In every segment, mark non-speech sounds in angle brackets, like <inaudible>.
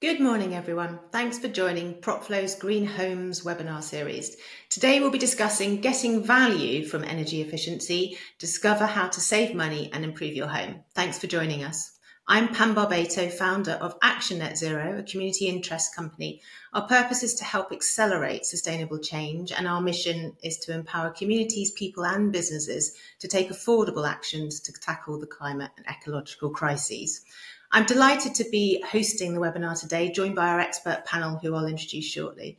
Good morning, everyone. Thanks for joining Propflo's Green Homes webinar series. Today, we'll be discussing getting value from energy efficiency, discover how to save money and improve your home. Thanks for joining us. I'm Pam Barbato, founder of Action Net Zero, a community interest company. Our purpose is to help accelerate sustainable change, and our mission is to empower communities, people, and businesses to take affordable actions to tackle the climate and ecological crises. I'm delighted to be hosting the webinar today, joined by our expert panel, who I'll introduce shortly.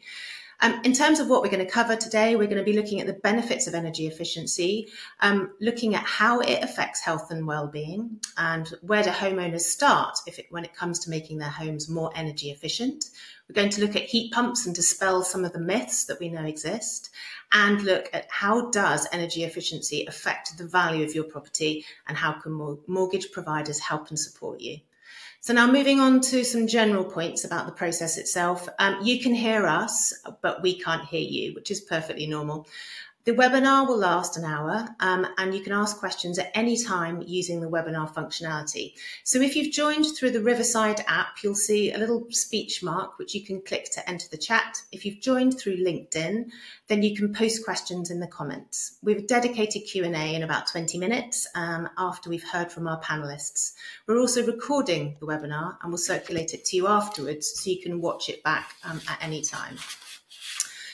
Um, in terms of what we're going to cover today, we're going to be looking at the benefits of energy efficiency, um, looking at how it affects health and well-being, and where do homeowners start if it, when it comes to making their homes more energy efficient. We're going to look at heat pumps and dispel some of the myths that we know exist, and look at how does energy efficiency affect the value of your property, and how can mortgage providers help and support you. So now moving on to some general points about the process itself. Um, you can hear us, but we can't hear you, which is perfectly normal. The webinar will last an hour um, and you can ask questions at any time using the webinar functionality. So if you've joined through the Riverside app, you'll see a little speech mark which you can click to enter the chat. If you've joined through LinkedIn, then you can post questions in the comments. We have a dedicated Q&A in about 20 minutes um, after we've heard from our panelists. We're also recording the webinar and we'll circulate it to you afterwards so you can watch it back um, at any time.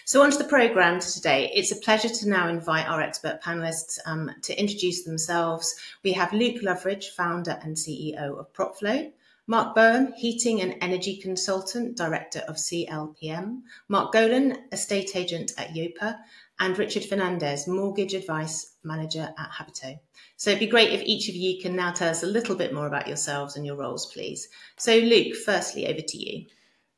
So, on to the programme today. It's a pleasure to now invite our expert panelists um, to introduce themselves. We have Luke Loveridge, founder and CEO of Propflo. Mark Boehm, Heating and Energy Consultant, Director of CLPM. Mark Golan, Estate Agent at Yopa. And Richard Fernandez, Mortgage Advice Manager at Habito. So it'd be great if each of you can now tell us a little bit more about yourselves and your roles, please. So, Luke, firstly, over to you.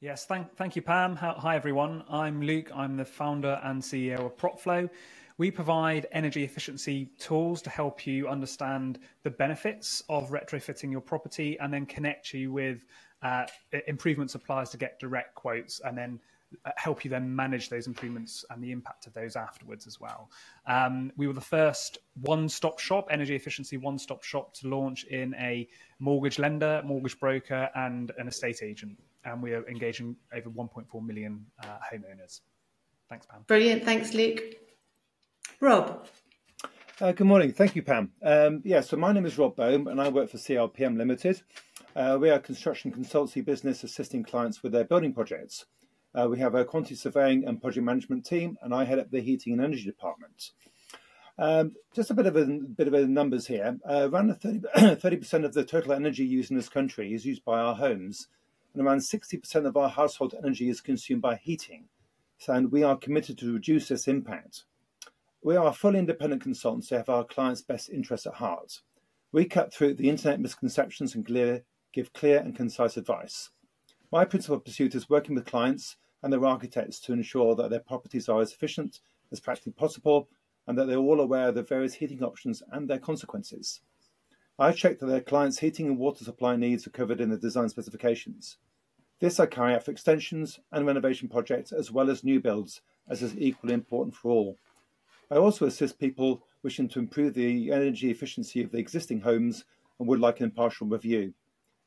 Yes, thank, thank you, Pam. Hi, everyone. I'm Luke. I'm the founder and CEO of Propflo. We provide energy efficiency tools to help you understand the benefits of retrofitting your property and then connect you with uh, improvement suppliers to get direct quotes and then uh, help you then manage those improvements and the impact of those afterwards as well. Um, we were the first one stop shop, energy efficiency one stop shop to launch in a mortgage lender, mortgage broker, and an estate agent and we are engaging over 1.4 million uh, homeowners. Thanks, Pam. Brilliant. Thanks, Luke. Rob. Uh, good morning. Thank you, Pam. Um, yeah, so my name is Rob Boehm and I work for CLPM Limited. Uh, we are a construction consultancy business assisting clients with their building projects. Uh, we have a quantity surveying and project management team, and I head up the heating and energy department. Um, just a bit of a bit of a numbers here. Uh, around <coughs> 30 percent of the total energy used in this country is used by our homes, and around 60% of our household energy is consumed by heating. and we are committed to reduce this impact. We are fully independent consultants who have our clients' best interests at heart. We cut through the internet misconceptions and clear, give clear and concise advice. My principal pursuit is working with clients and their architects to ensure that their properties are as efficient as practically possible and that they're all aware of the various heating options and their consequences. I check that their clients' heating and water supply needs are covered in the design specifications. This I carry out for extensions and renovation projects as well as new builds, as is equally important for all. I also assist people wishing to improve the energy efficiency of the existing homes and would like an impartial review.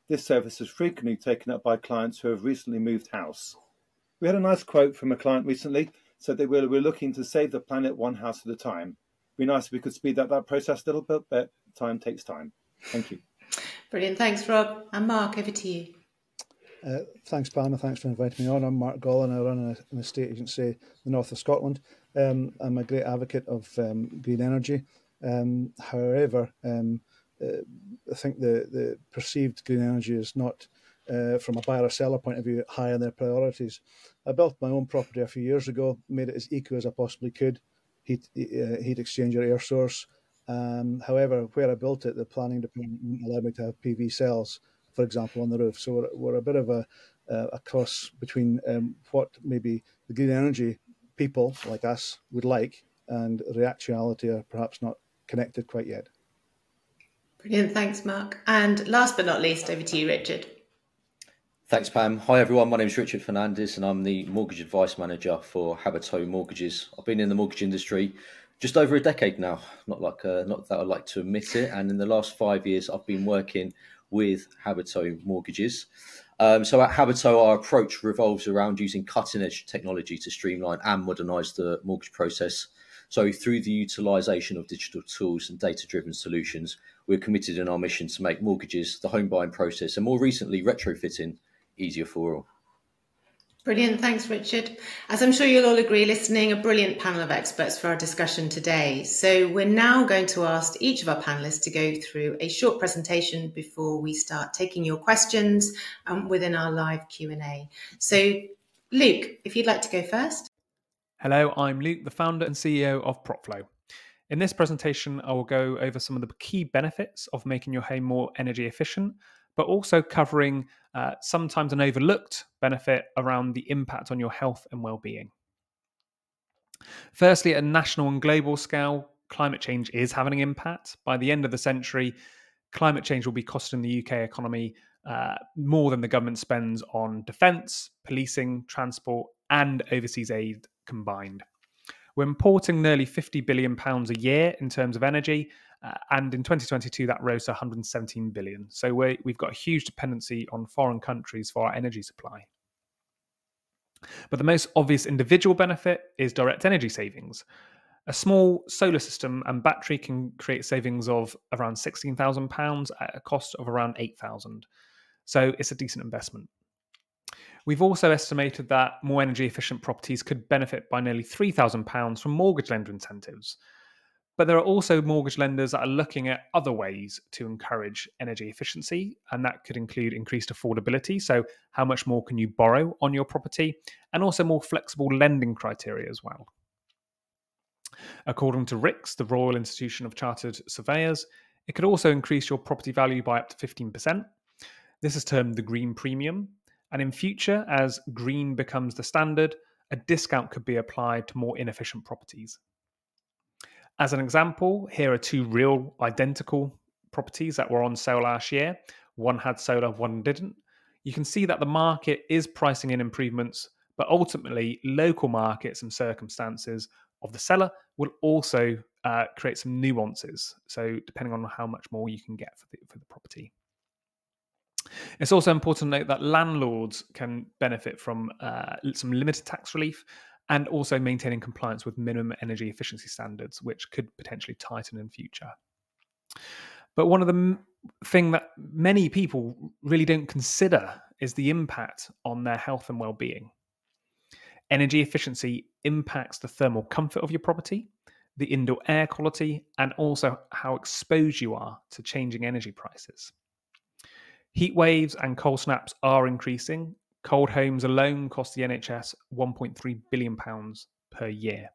This service is frequently taken up by clients who have recently moved house. We had a nice quote from a client recently, said that were, looking to save the planet one house at a time. It'd be nice if we could speed up that process a little bit, but time takes time. Thank you. Brilliant. Thanks, Rob. And Mark, over to you. Uh, thanks, Pam, and thanks for inviting me on. I'm Mark Golan. I run an estate agency in the north of Scotland. Um, I'm a great advocate of um, green energy. Um, however, um, uh, I think the, the perceived green energy is not, uh, from a buyer or seller point of view, high on their priorities. I built my own property a few years ago, made it as eco as I possibly could, heat, uh, heat exchanger, air source, um, however, where I built it, the planning department allowed me to have PV cells, for example, on the roof. So we're, we're a bit of a, a cross between um, what maybe the green energy people like us would like and the actuality are perhaps not connected quite yet. Brilliant. Thanks, Mark. And last but not least, over to you, Richard. Thanks, Pam. Hi, everyone. My name is Richard Fernandez, and I'm the Mortgage Advice Manager for Habito Mortgages. I've been in the mortgage industry just over a decade now. Not like uh, not that I'd like to admit it. And in the last five years, I've been working with Habito Mortgages. Um, so at Habito, our approach revolves around using cutting edge technology to streamline and modernise the mortgage process. So through the utilisation of digital tools and data driven solutions, we're committed in our mission to make mortgages, the home buying process, and more recently retrofitting easier for all. Brilliant. Thanks, Richard. As I'm sure you'll all agree, listening, a brilliant panel of experts for our discussion today. So we're now going to ask each of our panelists to go through a short presentation before we start taking your questions um, within our live Q&A. So Luke, if you'd like to go first. Hello, I'm Luke, the founder and CEO of Propflo. In this presentation, I will go over some of the key benefits of making your home more energy efficient but also covering uh, sometimes an overlooked benefit around the impact on your health and well-being. Firstly, at a national and global scale, climate change is having an impact. By the end of the century, climate change will be costing the UK economy uh, more than the government spends on defence, policing, transport, and overseas aid combined. We're importing nearly 50 billion pounds a year in terms of energy, uh, and in 2022, that rose to 117 billion. So we have got a huge dependency on foreign countries for our energy supply. But the most obvious individual benefit is direct energy savings. A small solar system and battery can create savings of around £16,000 at a cost of around 8000 So it's a decent investment. We've also estimated that more energy efficient properties could benefit by nearly £3,000 from mortgage lender incentives. But there are also mortgage lenders that are looking at other ways to encourage energy efficiency, and that could include increased affordability. So, how much more can you borrow on your property, and also more flexible lending criteria as well. According to RICS, the Royal Institution of Chartered Surveyors, it could also increase your property value by up to 15%. This is termed the green premium. And in future, as green becomes the standard, a discount could be applied to more inefficient properties. As an example, here are two real identical properties that were on sale last year. One had solar, one didn't. You can see that the market is pricing in improvements, but ultimately, local markets and circumstances of the seller will also uh, create some nuances. So, depending on how much more you can get for the, for the property. It's also important to note that landlords can benefit from uh, some limited tax relief and also maintaining compliance with minimum energy efficiency standards, which could potentially tighten in future. But one of the m- thing that many people really don't consider is the impact on their health and well-being. Energy efficiency impacts the thermal comfort of your property, the indoor air quality, and also how exposed you are to changing energy prices. Heat waves and cold snaps are increasing, Cold homes alone cost the NHS £1.3 billion per year.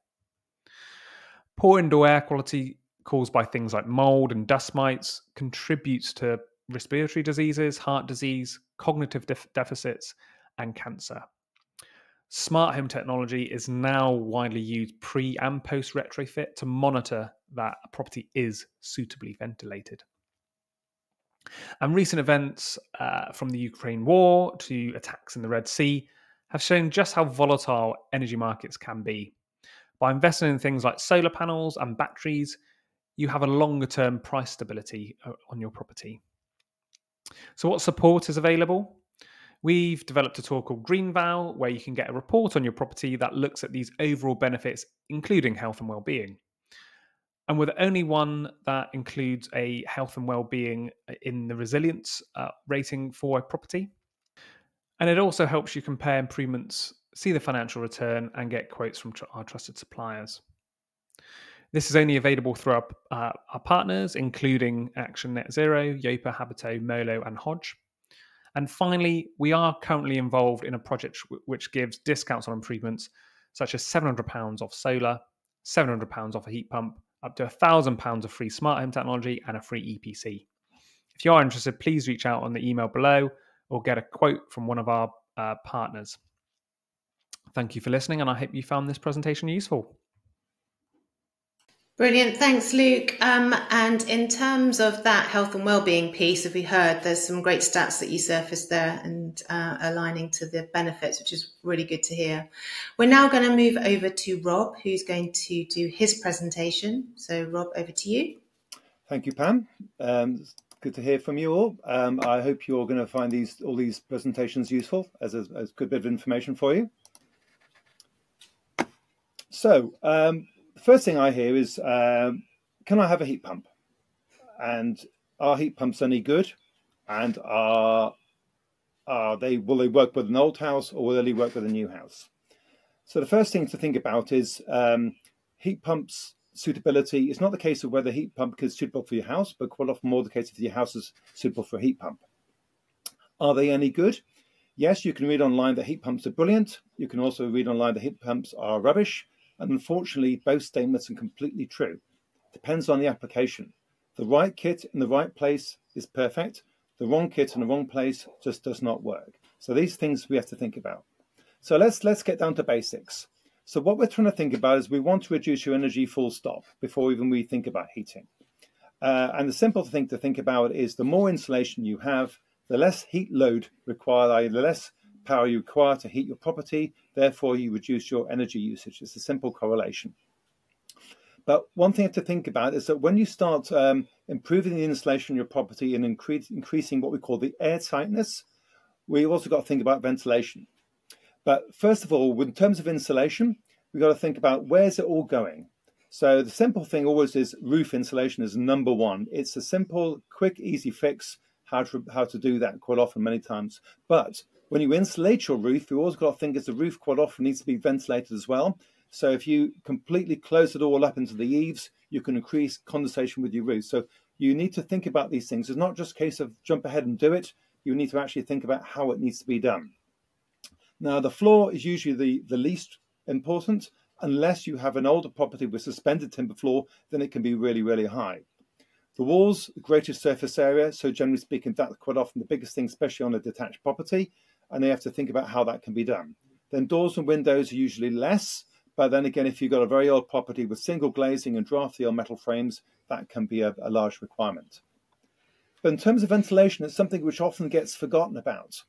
Poor indoor air quality caused by things like mold and dust mites contributes to respiratory diseases, heart disease, cognitive def- deficits, and cancer. Smart home technology is now widely used pre and post retrofit to monitor that a property is suitably ventilated. And recent events uh, from the Ukraine war to attacks in the Red Sea have shown just how volatile energy markets can be. By investing in things like solar panels and batteries, you have a longer term price stability uh, on your property. So, what support is available? We've developed a tool called GreenVal, where you can get a report on your property that looks at these overall benefits, including health and well-being and with only one that includes a health and well-being uh, in the resilience uh, rating for a property. And it also helps you compare improvements see the financial return and get quotes from tr- our trusted suppliers. This is only available through our, uh, our partners including action net zero yopa habito molo and hodge. And finally we are currently involved in a project which gives discounts on improvements such as £700 off solar £700 off a heat pump up to £1,000 of free smart home technology and a free EPC. If you are interested, please reach out on the email below or get a quote from one of our uh, partners. Thank you for listening, and I hope you found this presentation useful. Brilliant. Thanks, Luke. Um, and in terms of that health and well-being piece, as we heard, there's some great stats that you surfaced there and uh, aligning to the benefits, which is really good to hear. We're now going to move over to Rob, who's going to do his presentation. So, Rob, over to you. Thank you, Pam. Um, good to hear from you all. Um, I hope you're going to find these all these presentations useful as a, as a good bit of information for you. So um, first thing I hear is, um, can I have a heat pump? And are heat pumps any good? And are are they will they work with an old house or will they work with a new house? So the first thing to think about is um, heat pumps suitability. It's not the case of whether heat pump is suitable for your house, but quite often more the case if your house is suitable for a heat pump. Are they any good? Yes, you can read online that heat pumps are brilliant. You can also read online that heat pumps are rubbish. And unfortunately, both statements are completely true. Depends on the application. The right kit in the right place is perfect. The wrong kit in the wrong place just does not work. So these things we have to think about. So let's let's get down to basics. So what we're trying to think about is we want to reduce your energy full stop before even we think about heating. Uh, and the simple thing to think about is the more insulation you have, the less heat load required, the less power you require to heat your property, therefore you reduce your energy usage. It's a simple correlation. But one thing to think about is that when you start um, improving the insulation in your property and increase, increasing what we call the air tightness, we've also got to think about ventilation. But first of all, in terms of insulation, we've got to think about where's it all going. So the simple thing always is roof insulation is number one. It's a simple, quick, easy fix how to how to do that quite often, many times. But when you insulate your roof, you always got to think is the roof quite often needs to be ventilated as well. So if you completely close it all up into the eaves, you can increase condensation with your roof. So you need to think about these things. It's not just a case of jump ahead and do it. You need to actually think about how it needs to be done. Now, the floor is usually the, the least important. Unless you have an older property with suspended timber floor, then it can be really, really high. The walls, the greatest surface area. So generally speaking, that's quite often the biggest thing, especially on a detached property. And they have to think about how that can be done. Then doors and windows are usually less. But then again, if you've got a very old property with single glazing and drafty or metal frames, that can be a, a large requirement. But in terms of ventilation, it's something which often gets forgotten about.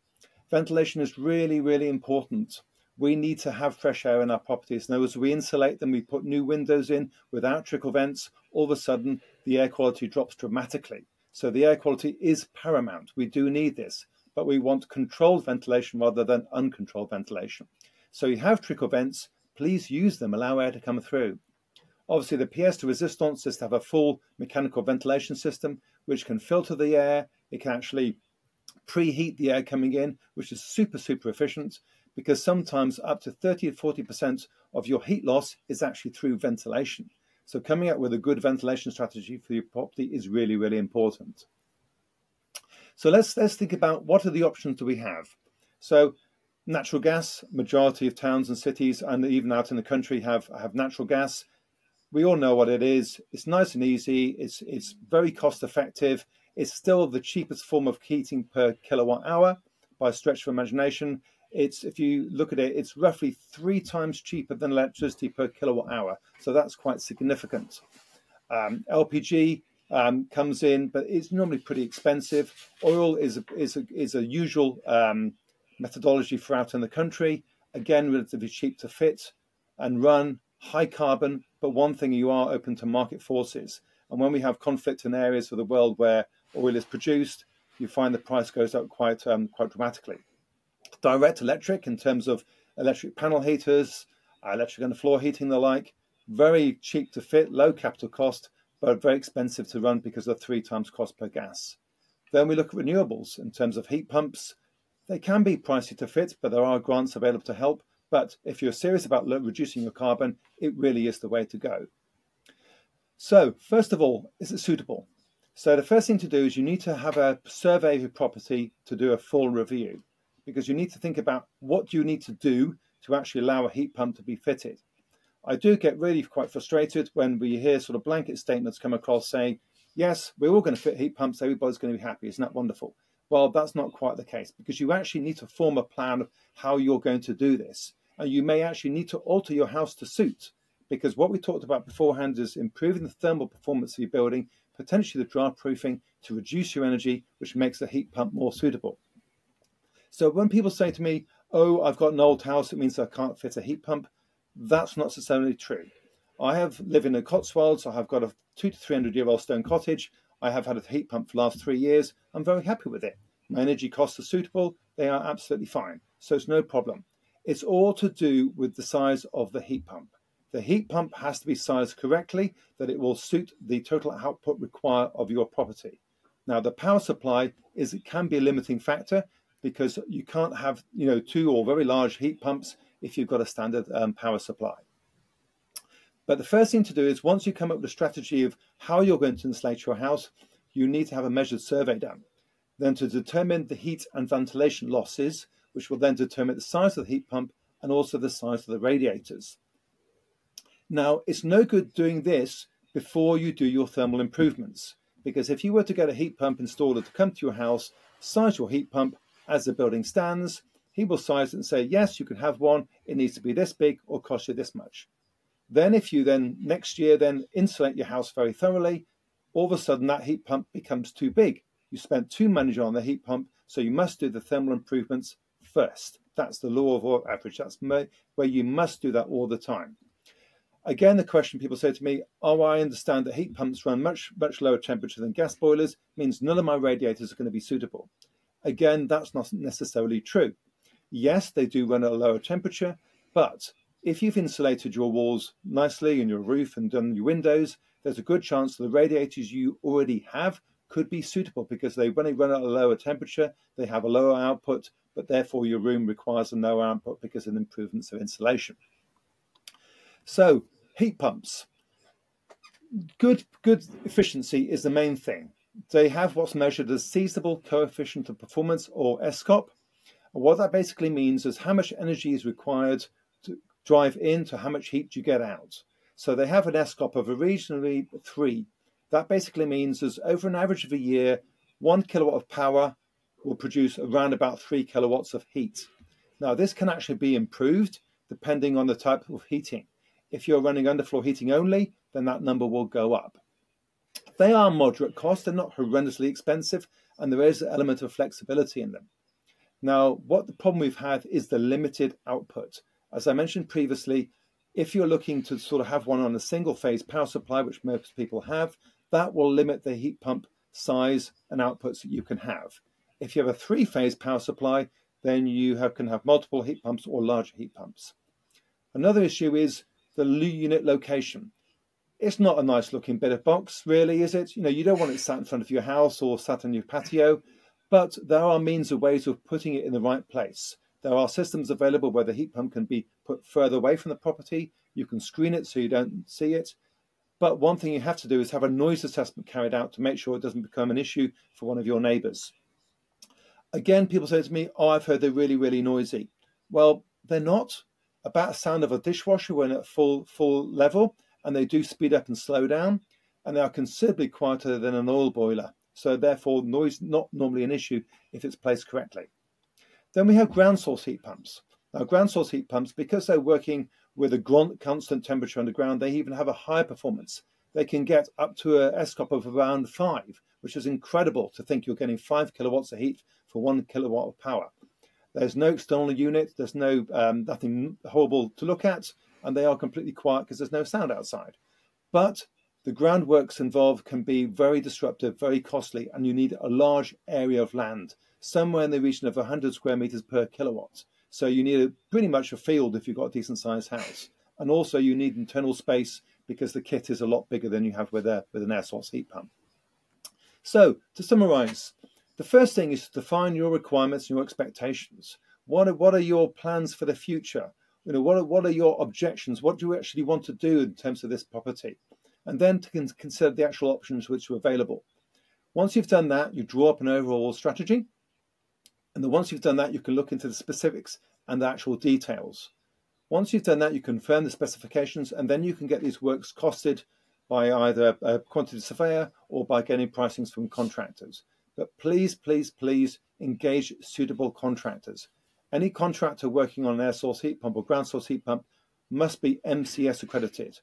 Ventilation is really, really important. We need to have fresh air in our properties. Now, as we insulate them, we put new windows in without trickle vents, all of a sudden the air quality drops dramatically. So the air quality is paramount. We do need this, but we want controlled ventilation rather than uncontrolled ventilation. So you have trickle vents, please use them, allow air to come through. Obviously, the pièce de resistance is to have a full mechanical ventilation system which can filter the air. It can actually preheat the air coming in, which is super, super efficient because sometimes up to 30 to 40% of your heat loss is actually through ventilation. So coming up with a good ventilation strategy for your property is really, really important. So let's let's think about what are the options do we have. So natural gas, majority of towns and cities and even out in the country have, have natural gas. We all know what it is. It's nice and easy. It's it's very cost effective. It's still the cheapest form of heating per kilowatt hour by a stretch of imagination. It's if you look at it, it's roughly three times cheaper than electricity per kilowatt hour. So that's quite significant. Um, LPG um, comes in, but it's normally pretty expensive. Oil is a, is a, is a usual um, methodology for out in the country. Again, relatively cheap to fit and run, high carbon. But one thing you are open to market forces. And when we have conflict in areas of the world where oil is produced, you find the price goes up quite um, quite dramatically. Direct electric, in terms of electric panel heaters, electric underfloor heating, the like, very cheap to fit, low capital cost, but very expensive to run because of three times cost per gas. Then we look at renewables in terms of heat pumps. They can be pricey to fit, but there are grants available to help. But if you're serious about reducing your carbon, it really is the way to go. So, first of all, is it suitable? So the first thing to do is you need to have a survey of your property to do a full review because you need to think about what you need to do to actually allow a heat pump to be fitted. I do get really quite frustrated when we hear sort of blanket statements come across saying, yes, we're all going to fit heat pumps, everybody's going to be happy. Isn't that wonderful? Well, that's not quite the case because you actually need to form a plan of how you're going to do this. And you may actually need to alter your house to suit because what we talked about beforehand is improving the thermal performance of your building potentially the draft proofing to reduce your energy, which makes the heat pump more suitable. So when people say to me, oh, I've got an old house, it means I can't fit a heat pump, that's not necessarily true. I have lived in the Cotswolds, I have got a two to 300 year old stone cottage. I have had a heat pump for the last three years. I'm very happy with it. My energy costs are suitable. They are absolutely fine. So it's no problem. It's all to do with the size of the heat pump. The heat pump has to be sized correctly that it will suit the total output required of your property. Now, the power supply is it can be a limiting factor because you can't have you know two or very large heat pumps if you've got a standard um, power supply. But the first thing to do is once you come up with a strategy of how you're going to insulate your house, you need to have a measured survey done. Then to determine the heat and ventilation losses, which will then determine the size of the heat pump and also the size of the radiators. Now, it's no good doing this before you do your thermal improvements, because if you were to get a heat pump installer to come to your house, size your heat pump as the building stands, he will size it and say, yes, you can have one, it needs to be this big or cost you this much. Then if you then next year then insulate your house very thoroughly, all of a sudden that heat pump becomes too big. You spent too much on the heat pump, so you must do the thermal improvements first. That's the law of average. That's where you must do that all the time. Again, the question people say to me, oh, I understand that heat pumps run much, much lower temperature than gas boilers, means none of my radiators are going to be suitable. Again, that's not necessarily true. Yes, they do run at a lower temperature, but if you've insulated your walls nicely and your roof and done your windows, there's a good chance the radiators you already have could be suitable because they when they run at a lower temperature, they have a lower output, but therefore your room requires a lower output because of improvements of insulation. So heat pumps. Good, good efficiency is the main thing. They have what's measured as seasonable coefficient of performance or SCOP. What that basically means is how much energy is required to drive in to how much heat you get out. So they have an SCOP of originally three. That basically means is over an average of a year, one kilowatt of power will produce around about three kilowatts of heat. Now, this can actually be improved depending on the type of heating. If you're running underfloor heating only, then that number will go up. They are moderate cost, they're not horrendously expensive, and there is an element of flexibility in them. Now, what the problem we've had is the limited output. As I mentioned previously, if you're looking to sort of have one on a single phase power supply, which most people have, that will limit the heat pump size and outputs that you can have. If you have a three phase power supply, then you have, can have multiple heat pumps or larger heat pumps. Another issue is the unit location. It's not a nice looking bit of box, really, is it? You know, you don't want it sat in front of your house or sat on your patio, but there are means and ways of putting it in the right place. There are systems available where the heat pump can be put further away from the property. You can screen it so you don't see it. But one thing you have to do is have a noise assessment carried out to make sure it doesn't become an issue for one of your neighbours. Again, people say to me, Oh, I've heard they're really, really noisy. Well, they're not about the sound of a dishwasher when at full full level, and they do speed up and slow down, and they are considerably quieter than an oil boiler. So therefore, noise not normally an issue if it's placed correctly. Then we have ground source heat pumps. Now, ground source heat pumps, because they're working with a constant temperature underground, they even have a higher performance. They can get up to a SCOP of around five, which is incredible to think you're getting five kilowatts of heat for one kilowatt of power. There's no external unit. There's no um, nothing horrible to look at, and they are completely quiet because there's no sound outside. But the groundworks involved can be very disruptive, very costly, and you need a large area of land, somewhere in the region of 100 square meters per kilowatt. So you need a, pretty much a field if you've got a decent sized house. And also you need internal space because the kit is a lot bigger than you have with, a, with an air source heat pump. So to summarize, the first thing is to define your requirements and your expectations. What are, what are your plans for the future? You know, what are, what are your objections? What do you actually want to do in terms of this property? And then to consider the actual options which are available. Once you've done that, you draw up an overall strategy. And then once you've done that, you can look into the specifics and the actual details. Once you've done that, you confirm the specifications, and then you can get these works costed by either a quantity surveyor or by getting pricings from contractors. But please, please, please engage suitable contractors. Any contractor working on an air source heat pump or ground source heat pump must be MCS accredited.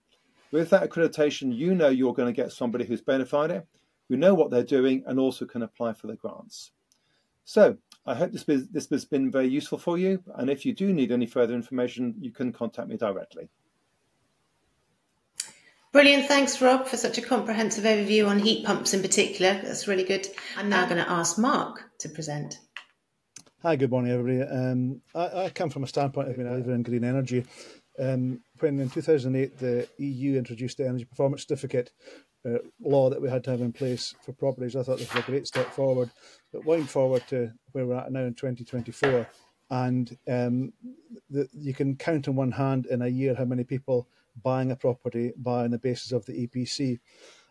With that accreditation, you know you're going to get somebody who's bona fide, who know what they're doing, and also can apply for the grants. So I hope this, this has been very useful for you. And if you do need any further information, you can contact me directly. Brilliant. Thanks, Rob, for such a comprehensive overview on heat pumps in particular. That's really good. I'm now going to ask Mark to present. Hi, good morning, everybody. Um, I, I, come from a standpoint of being a believer in green energy. Um, when in 2008 the EU introduced the Energy Performance Certificate uh, law that we had to have in place for properties, I thought this was a great step forward. But wind forward to where we're at now in 2024, and um, the, you can count on one hand in a year how many people buying a property by on the basis of the EPC.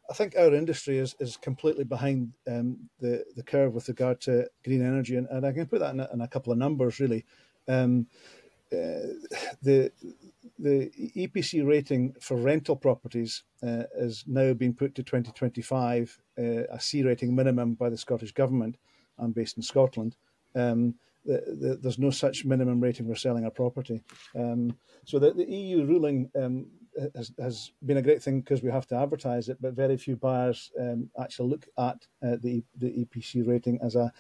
I think our industry is, is completely behind um, the the curve with regard to green energy, and, and I can put that in a, in a couple of numbers really. Um, uh, the the EPC rating for rental properties uh, is now being put to 2025, uh, a C rating minimum by the Scottish Government. I'm based in Scotland. Um, the, the, there's no such minimum rating for selling a property. Um, so the, the EU ruling um, has, has been a great thing because we have to advertise it, but very few buyers um, actually look at uh, the the EPC rating as a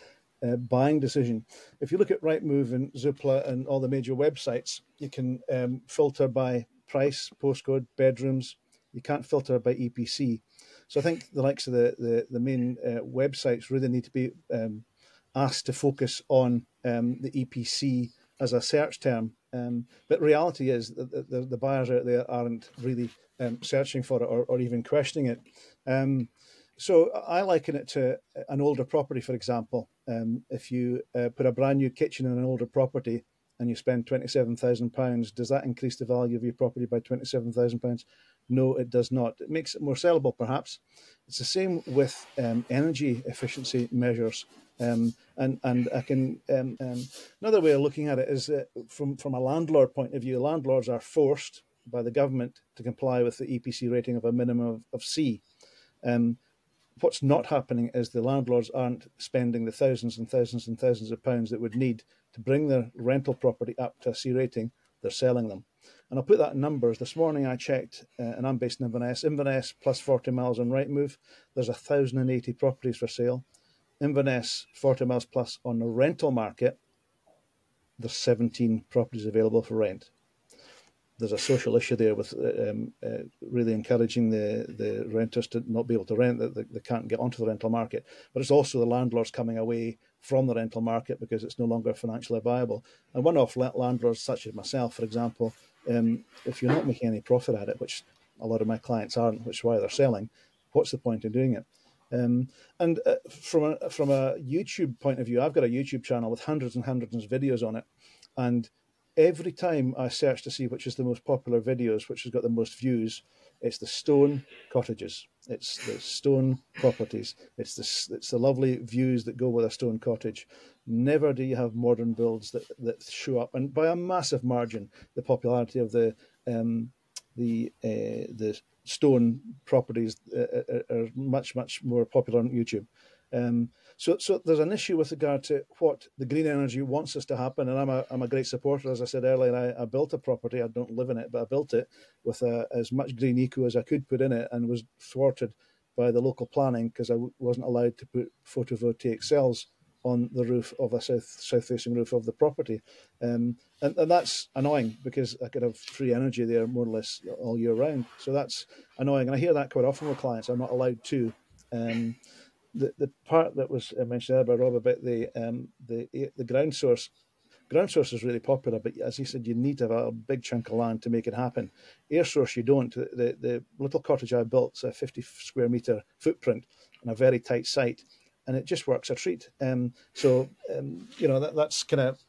uh, buying decision. If you look at Rightmove and Zoopla and all the major websites, you can um, filter by price, postcode, bedrooms. You can't filter by EPC. So I think the likes of the the, the main uh, websites really need to be um, asked to focus on um, the EPC as a search term. Um, but reality is that the, the, buyers out there aren't really um, searching for it or, or even questioning it. So I liken it to an older property, for example. Um, if you uh, put a brand new kitchen in an older property and you spend £27,000, does that increase the value of your property by £27,000? No, it does not. It makes it more sellable, perhaps. It's the same with um, energy efficiency measures. Um, and and I can um, um, another way of looking at it is from from a landlord point of view, landlords are forced by the government to comply with the EPC rating of a minimum of, of C. Um, what's not happening is the landlords aren't spending the thousands and thousands and thousands of pounds that would need to bring their rental property up to a C rating. They're selling them. And I'll put that in numbers. This morning I checked, uh, and I'm based in Inverness. Inverness plus 40 miles on Rightmove. There's 1,080 properties for sale. Inverness 40 miles plus on the rental market, there's 17 properties available for rent. There's a social issue there with uh, um, uh, really encouraging the, the renters to not be able to rent, that they, they can't get onto the rental market. But it's also the landlords coming away from the rental market because it's no longer financially viable. And one off let landlords, such as myself, for example, um, if you're not making any profit at it, which a lot of my clients aren't, which is why they're selling, what's the point in doing it? Um, and uh, from a, from a YouTube point of view, I've got a YouTube channel with hundreds and hundreds of videos on it, and every time I search to see which is the most popular videos, which has got the most views, it's the stone cottages, it's the stone properties, it's the it's the lovely views that go with a stone cottage. Never do you have modern builds that that show up, and by a massive margin, the popularity of the um, the uh, the stone properties uh, uh, are much much more popular on YouTube. Um, so so there's an issue with regard to what the green energy wants us to happen, and I'm a I'm a great supporter. As I said earlier, I, I built a property. I don't live in it, but I built it with a, as much green eco as I could put in it, and was thwarted by the local planning because I w- wasn't allowed to put photovoltaic cells on the roof of a south south facing roof of the property, um, and, and that's annoying because I could have free energy there more or less all year round. So that's annoying, and I hear that quite often with clients. I'm not allowed to. Um, the the part that was mentioned there by Rob about the um, the the ground source. Ground source is really popular, but as he said, you need to have a big chunk of land to make it happen. Air source, you don't. The, the little cottage I built, is a 50 square meter footprint on a very tight site and it just works a treat. Um, so um, you know that, that's kind of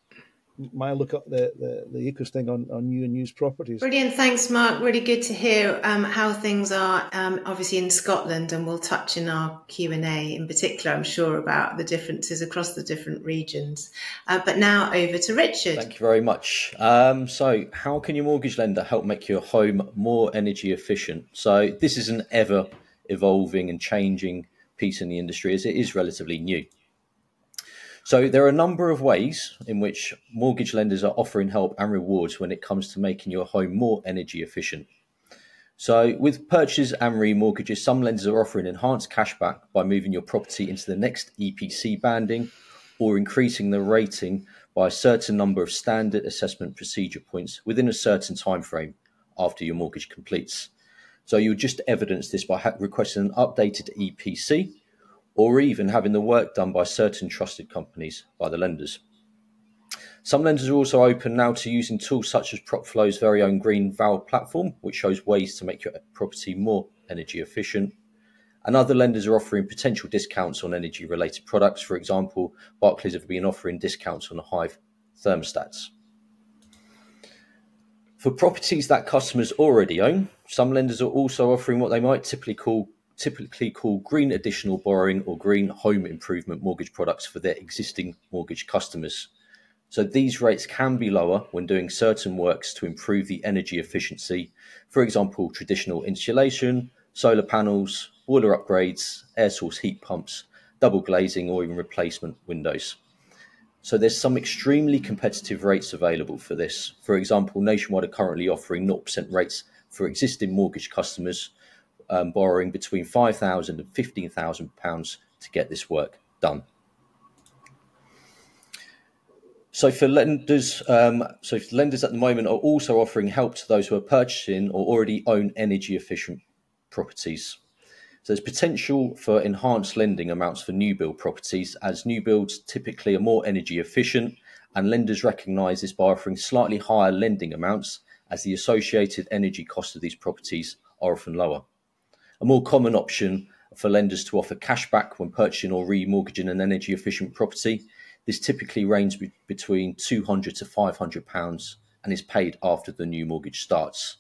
my look at the, the, the Ecos thing on, on new and used properties. Brilliant. Thanks, Mark. Really good to hear um, how things are um, obviously in Scotland and we'll touch in our Q&A in particular, I'm sure, about the differences across the different regions. Uh, but now over to Richard. Thank you very much. Um, so how can your mortgage lender help make your home more energy efficient? So this is an ever evolving and changing piece in the industry as it is relatively new. So there are a number of ways in which mortgage lenders are offering help and rewards when it comes to making your home more energy efficient. So with purchases and remortgages, some lenders are offering enhanced cashback by moving your property into the next EPC banding or increasing the rating by a certain number of standard assessment procedure points within a certain time frame after your mortgage completes. So you would just evidence this by requesting an updated EPC or even having the work done by certain trusted companies by the lenders. Some lenders are also open now to using tools such as Propflo's very own Green Val platform, which shows ways to make your property more energy efficient. And other lenders are offering potential discounts on energy related products. For example, Barclays have been offering discounts on Hive thermostats. For properties that customers already own, some lenders are also offering what they might typically call typically call green additional borrowing or green home improvement mortgage products for their existing mortgage customers. So these rates can be lower when doing certain works to improve the energy efficiency, for example, traditional insulation, solar panels, boiler upgrades, air source heat pumps, double glazing, or even replacement windows. So there's some extremely competitive rates available for this. For example, Nationwide are currently offering 0% rates for existing mortgage customers um, borrowing between £5,000 and £15,000 to get this work done. So for lenders, um, so lenders at the moment are also offering help to those who are purchasing or already own energy efficient properties. So there's potential for enhanced lending amounts for new build properties, as new builds typically are more energy efficient, and lenders recognise this by offering slightly higher lending amounts, as the associated energy costs of these properties are often lower. A more common option for lenders to offer cashback when purchasing or remortgaging an energy efficient property. This typically ranges between 200 to 500 pounds and is paid after the new mortgage starts.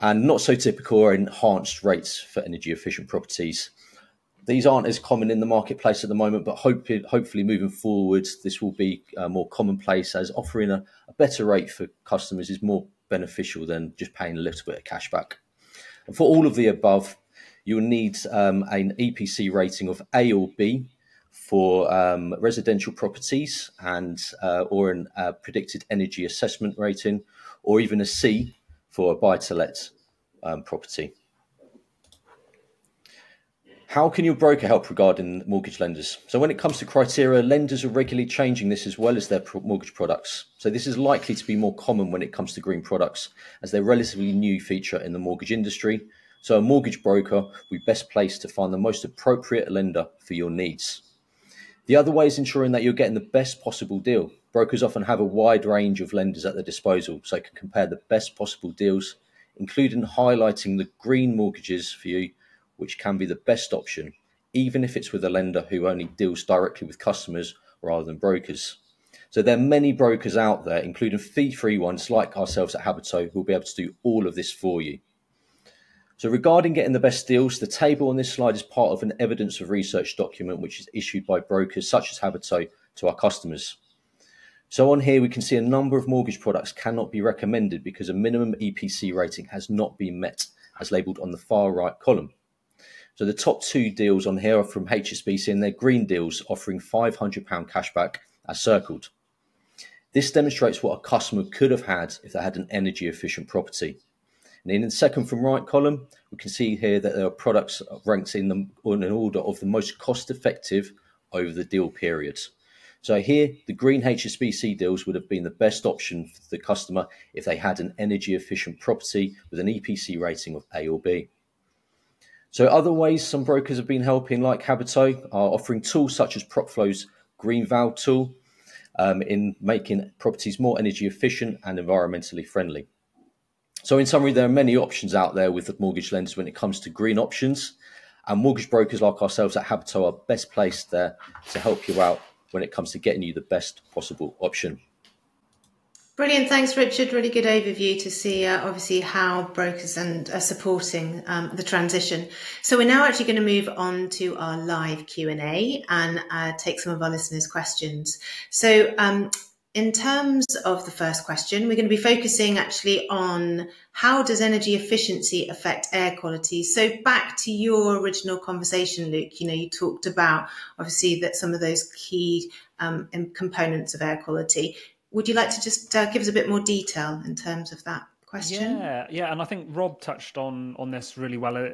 And not so typical are enhanced rates for energy efficient properties. These aren't as common in the marketplace at the moment, but hope, hopefully moving forward, this will be uh, more commonplace as offering a, a better rate for customers is more beneficial than just paying a little bit of cash back. For all of the above, you'll need um, an EPC rating of A or B for um, residential properties and uh, or an uh, predicted energy assessment rating, or even a C for a buy-to-let um, property. How can your broker help regarding mortgage lenders? So, when it comes to criteria, lenders are regularly changing this as well as their mortgage products. So, this is likely to be more common when it comes to green products, as they're a relatively new feature in the mortgage industry. So, a mortgage broker will be best placed to find the most appropriate lender for your needs. The other way is ensuring that you're getting the best possible deal. Brokers often have a wide range of lenders at their disposal, so they can compare the best possible deals, including highlighting the green mortgages for you which can be the best option, even if it's with a lender who only deals directly with customers rather than brokers. So there are many brokers out there, including fee-free ones like ourselves at Habito, who will be able to do all of this for you. So regarding getting the best deals, the table on this slide is part of an evidence of research document which is issued by brokers such as Habito to our customers. So on here we can see a number of mortgage products cannot be recommended because a minimum EPC rating has not been met as labelled on the far right column. So the top two deals on here are from HSBC and they're green deals offering £500 cashback as circled. This demonstrates what a customer could have had if they had an energy efficient property. And in the second from right column, we can see here that there are products ranked in, in an order of the most cost effective over the deal period. So here, the green HSBC deals would have been the best option for the customer if they had an energy efficient property with an EPC rating of A or B. So other ways some brokers have been helping, like Habito, are offering tools such as Propflo's Green Val tool um, in making properties more energy efficient and environmentally friendly. So in summary, there are many options out there with the mortgage lenders when it comes to green options. And mortgage brokers like ourselves at Habito are best placed there to help you out when it comes to getting you the best possible option. Brilliant. Thanks, Richard. Really good overview to see, uh, obviously, how brokers and are supporting um, the transition. So we're now actually going to move on to our live Q&A and uh, take some of our listeners' questions. So um, in terms of the first question, we're going to be focusing actually on how does energy efficiency affect air quality? So back to your original conversation, Luke, you know, you talked about obviously that some of those key um, components of air quality. Would you like to just uh, give us a bit more detail in terms of that question? Yeah, yeah, and I think Rob touched on on this really well uh,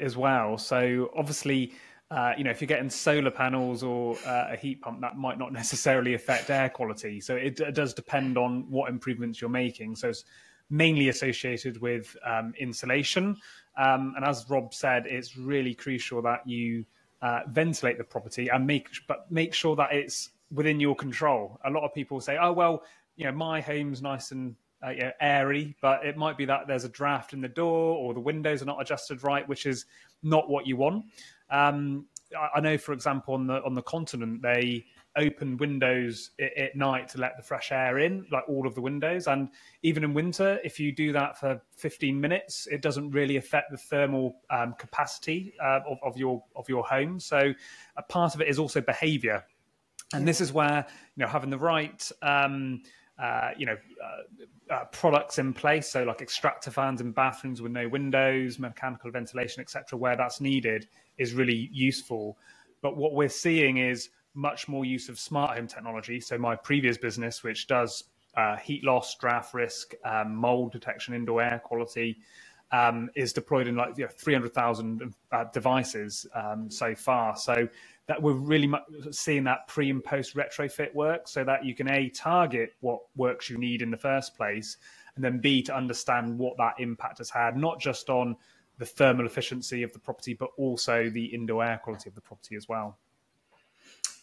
as well. So obviously. Uh, you know, if you're getting solar panels or uh, a heat pump, that might not <laughs> necessarily affect air quality. So it, it, does depend on what improvements you're making. So it's mainly associated with um, insulation. Um, and as Rob said, it's really crucial that you uh, ventilate the property and make but make sure that it's within your control. A lot of people say, "Oh well, you know, my home's nice and uh, airy," but it might be that there's a draft in the door or the windows are not adjusted right, which is not what you want. Um, I, I know, for example, on the on the continent, they open windows at night to let the fresh air in, like all of the windows. And even in winter, if you do that for 15 minutes, it doesn't really affect the thermal um, capacity uh, of, of, your of your home. So a part of it is also behaviour, and this is where you know having the right um, uh, you know uh, uh, products in place, so like extractor fans in bathrooms with no windows, mechanical ventilation, etc., where that's needed, is really useful. But what we're seeing is much more use of smart home technology. So my previous business, which does uh, heat loss, draft risk, um, mold detection, indoor air quality, um, is deployed in like you know, 300,000 uh, devices um, so far. So that we're really seeing that pre and post retrofit work so that you can A, target what works you need in the first place, and then B, to understand what that impact has had, not just on the thermal efficiency of the property, but also the indoor air quality of the property as well.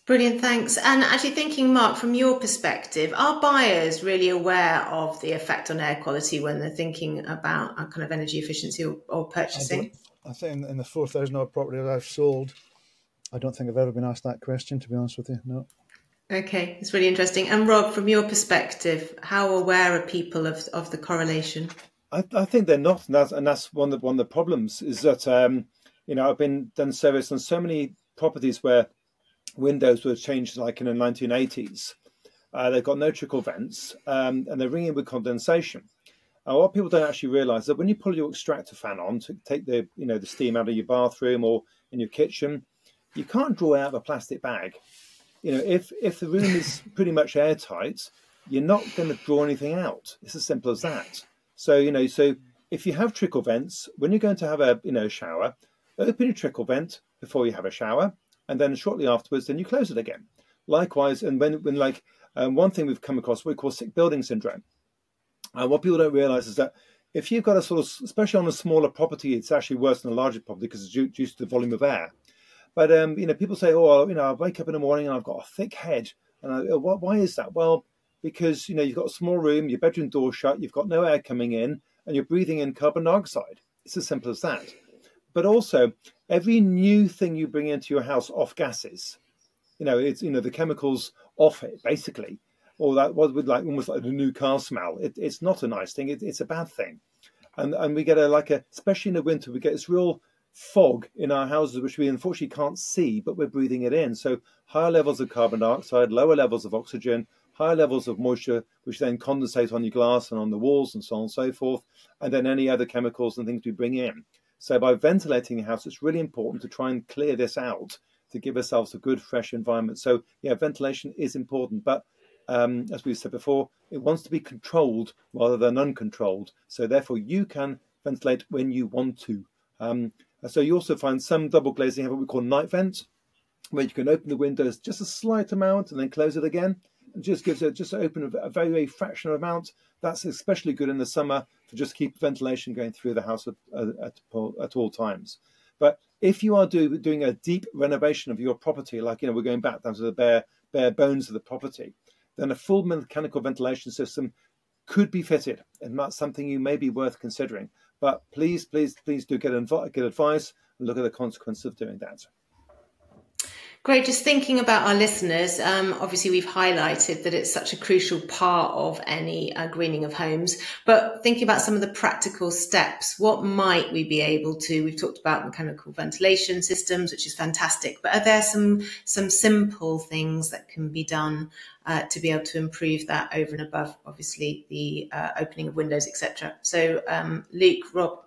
Brilliant, thanks. And actually, thinking, Mark, from your perspective, are buyers really aware of the effect on air quality when they're thinking about a kind of energy efficiency or, or purchasing? I, I think in the 4,000 odd properties I've sold, I don't think I've ever been asked that question, to be honest with you. No. Okay, it's really interesting. And Rob, from your perspective, how aware are people of, of the correlation? I, I think they're not, and that's, and that's one of the, one of the problems is that um, you know I've been done service on so many properties where windows were changed like in the 1980s. Uh, they've got no trickle vents um, and they're ringing with condensation. Uh, what people don't actually realise that when you pull your extractor fan on to take the you know the steam out of your bathroom or in your kitchen, you can't draw out a plastic bag. You know, if if the room is <laughs> pretty much airtight, you're not going to draw anything out. It's as simple as that. So you know, so if you have trickle vents, when you're going to have a you know shower, open your trickle vent before you have a shower and then shortly afterwards, then you close it again. Likewise, and when, when like um, one thing we've come across, what we call sick building syndrome. And what people don't realize is that if you've got a sort of, especially on a smaller property, it's actually worse than a larger property because it's due, due to the volume of air. But um, you know, people say, "Oh, you know, I wake up in the morning and I've got a thick head." And I, why is that? Well, because you know you've got a small room, your bedroom door shut, you've got no air coming in, and you're breathing in carbon dioxide. It's as simple as that. But also, every new thing you bring into your house off gases. You know, it's you know the chemicals off it basically, or that what would like almost like the new car smell. It, it's not a nice thing. It, it's a bad thing, and and we get a like a especially in the winter we get this real fog in our houses which we unfortunately can't see, but we're breathing it in. So higher levels of carbon dioxide, lower levels of oxygen, higher levels of moisture, which then condensate on your glass and on the walls and so on and so forth, and then any other chemicals and things we bring in. So by ventilating the house, it's really important to try and clear this out to give ourselves a good fresh environment. So yeah, ventilation is important, but um, as we said before, it wants to be controlled rather than uncontrolled. So therefore, you can ventilate when you want to. Um, Uh, so you also find some double glazing have what we call night vent, where you can open the windows just a slight amount and then close it again. It just gives it just open a very, very fractional amount. That's especially good in the summer to just keep ventilation going through the house at, at, at all times. But if you are do, doing a deep renovation of your property, like you know we're going back down to the bare bare bones of the property, then a full mechanical ventilation system could be fitted, and that's something you may be worth considering. But please, please, please do get, get advice and look at the consequences of doing that. Great. Just thinking about our listeners, um, obviously we've highlighted that it's such a crucial part of any uh, greening of homes, but thinking about some of the practical steps, what might we be able to, we've talked about mechanical ventilation systems, which is fantastic, but are there some, some simple things that can be done uh, to be able to improve that over and above, obviously, the uh, opening of windows, etc. So, um, Luke, Rob,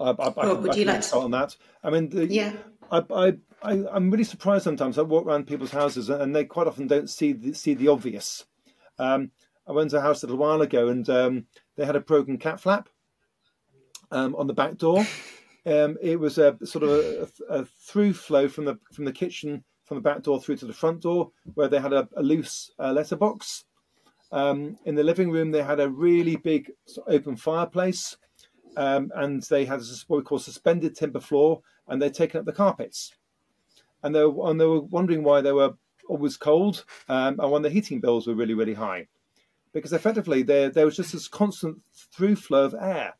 I, I, I would you like to on that? I mean, the, yeah. I, I, I, am really surprised sometimes. I walk around people's houses and they quite often don't see the, see the obvious. Um, I went to a house a little while ago and um, they had a broken cat flap um, on the back door. <laughs> Um, it was a sort of a, a, through flow from the from the kitchen from the back door through to the front door, where they had a, a loose uh, letterbox. Um, in the living room, they had a really big open fireplace, um, and they had what we call suspended timber floor, and they'd taken up the carpets, and they were, and they were wondering why they were always cold, um, and when the heating bills were really really high, because effectively there there was just this constant through flow of air.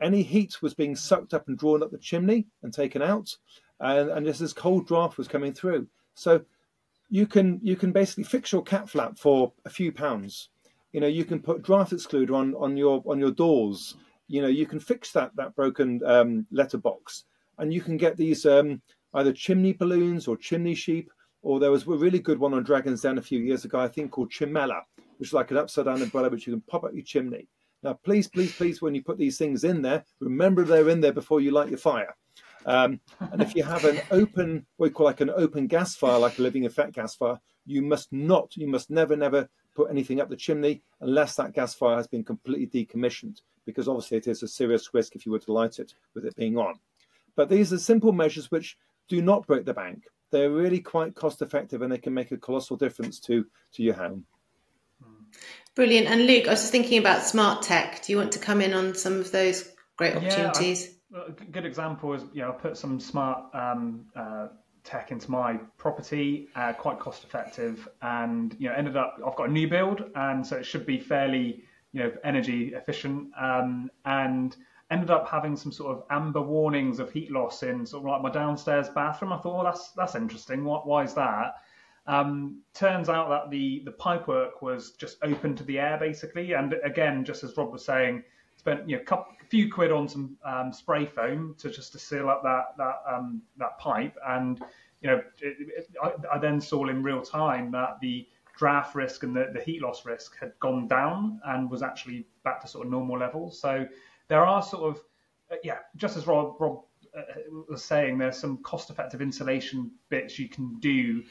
Any heat was being sucked up and drawn up the chimney and taken out, and, and just this cold draft was coming through. So you can you can basically fix your cat flap for a few pounds you know, you can put draft excluder on on your on your doors. You know, you can fix that that broken um, letterbox, and you can get these um, either chimney balloons or chimney sheep. Or there was a really good one on Dragons Den a few years ago, I think called Chimella, which is like an upside down umbrella which you can pop up your chimney. Now, please, please, please, when you put these things in there, remember they're in there before you light your fire. Um, and if you have an open, what we call like an open gas fire, like a living effect gas fire, you must not, you must never, never put anything up the chimney unless that gas fire has been completely decommissioned, because obviously it is a serious risk if you were to light it with it being on. But these are simple measures which do not break the bank. They're really quite cost effective and they can make a colossal difference to, to your home. Brilliant. And Luke, I was just thinking about smart tech. Do you want to come in on some of those great opportunities? Yeah, I, a good example is, you know, I put some smart um, uh, tech into my property, uh, quite cost effective, and you know ended up I've got a new build, and so it should be fairly you know energy efficient, um, and ended up having some sort of amber warnings of heat loss in sort of like my downstairs bathroom. I thought, well, that's that's interesting. What why is that? Um, turns out that the the pipework was just open to the air basically, and again, just as Rob was saying, spent you know a few quid on some um, spray foam to just to seal up that that um, that pipe, and you know it, it, I, I, then saw in real time that the draft risk and the, the heat loss risk had gone down and was actually back to sort of normal levels. So there are sort of uh, yeah, just as Rob, Rob uh, was saying, there's some cost-effective insulation bits you can do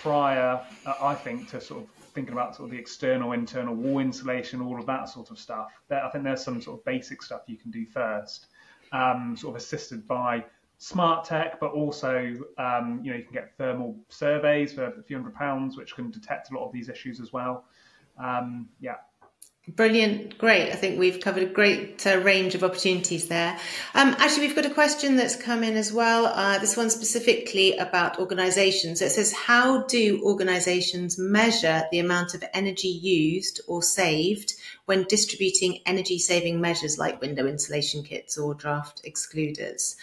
prior, uh, I think, to sort of thinking about sort of the external, internal wall insulation, all of that sort of stuff. There, I think there's some sort of basic stuff you can do first, um, sort of assisted by smart tech, but also um, you know you can get thermal surveys for a few hundred pounds, which can detect a lot of these issues as well. Um, yeah, Brilliant, great. I think we've covered a great uh, range of opportunities there. Um, actually, we've got a question that's come in as well. Uh, this one specifically about organisations. It says, How do organisations measure the amount of energy used or saved when distributing energy saving measures like window insulation kits or draft excluders?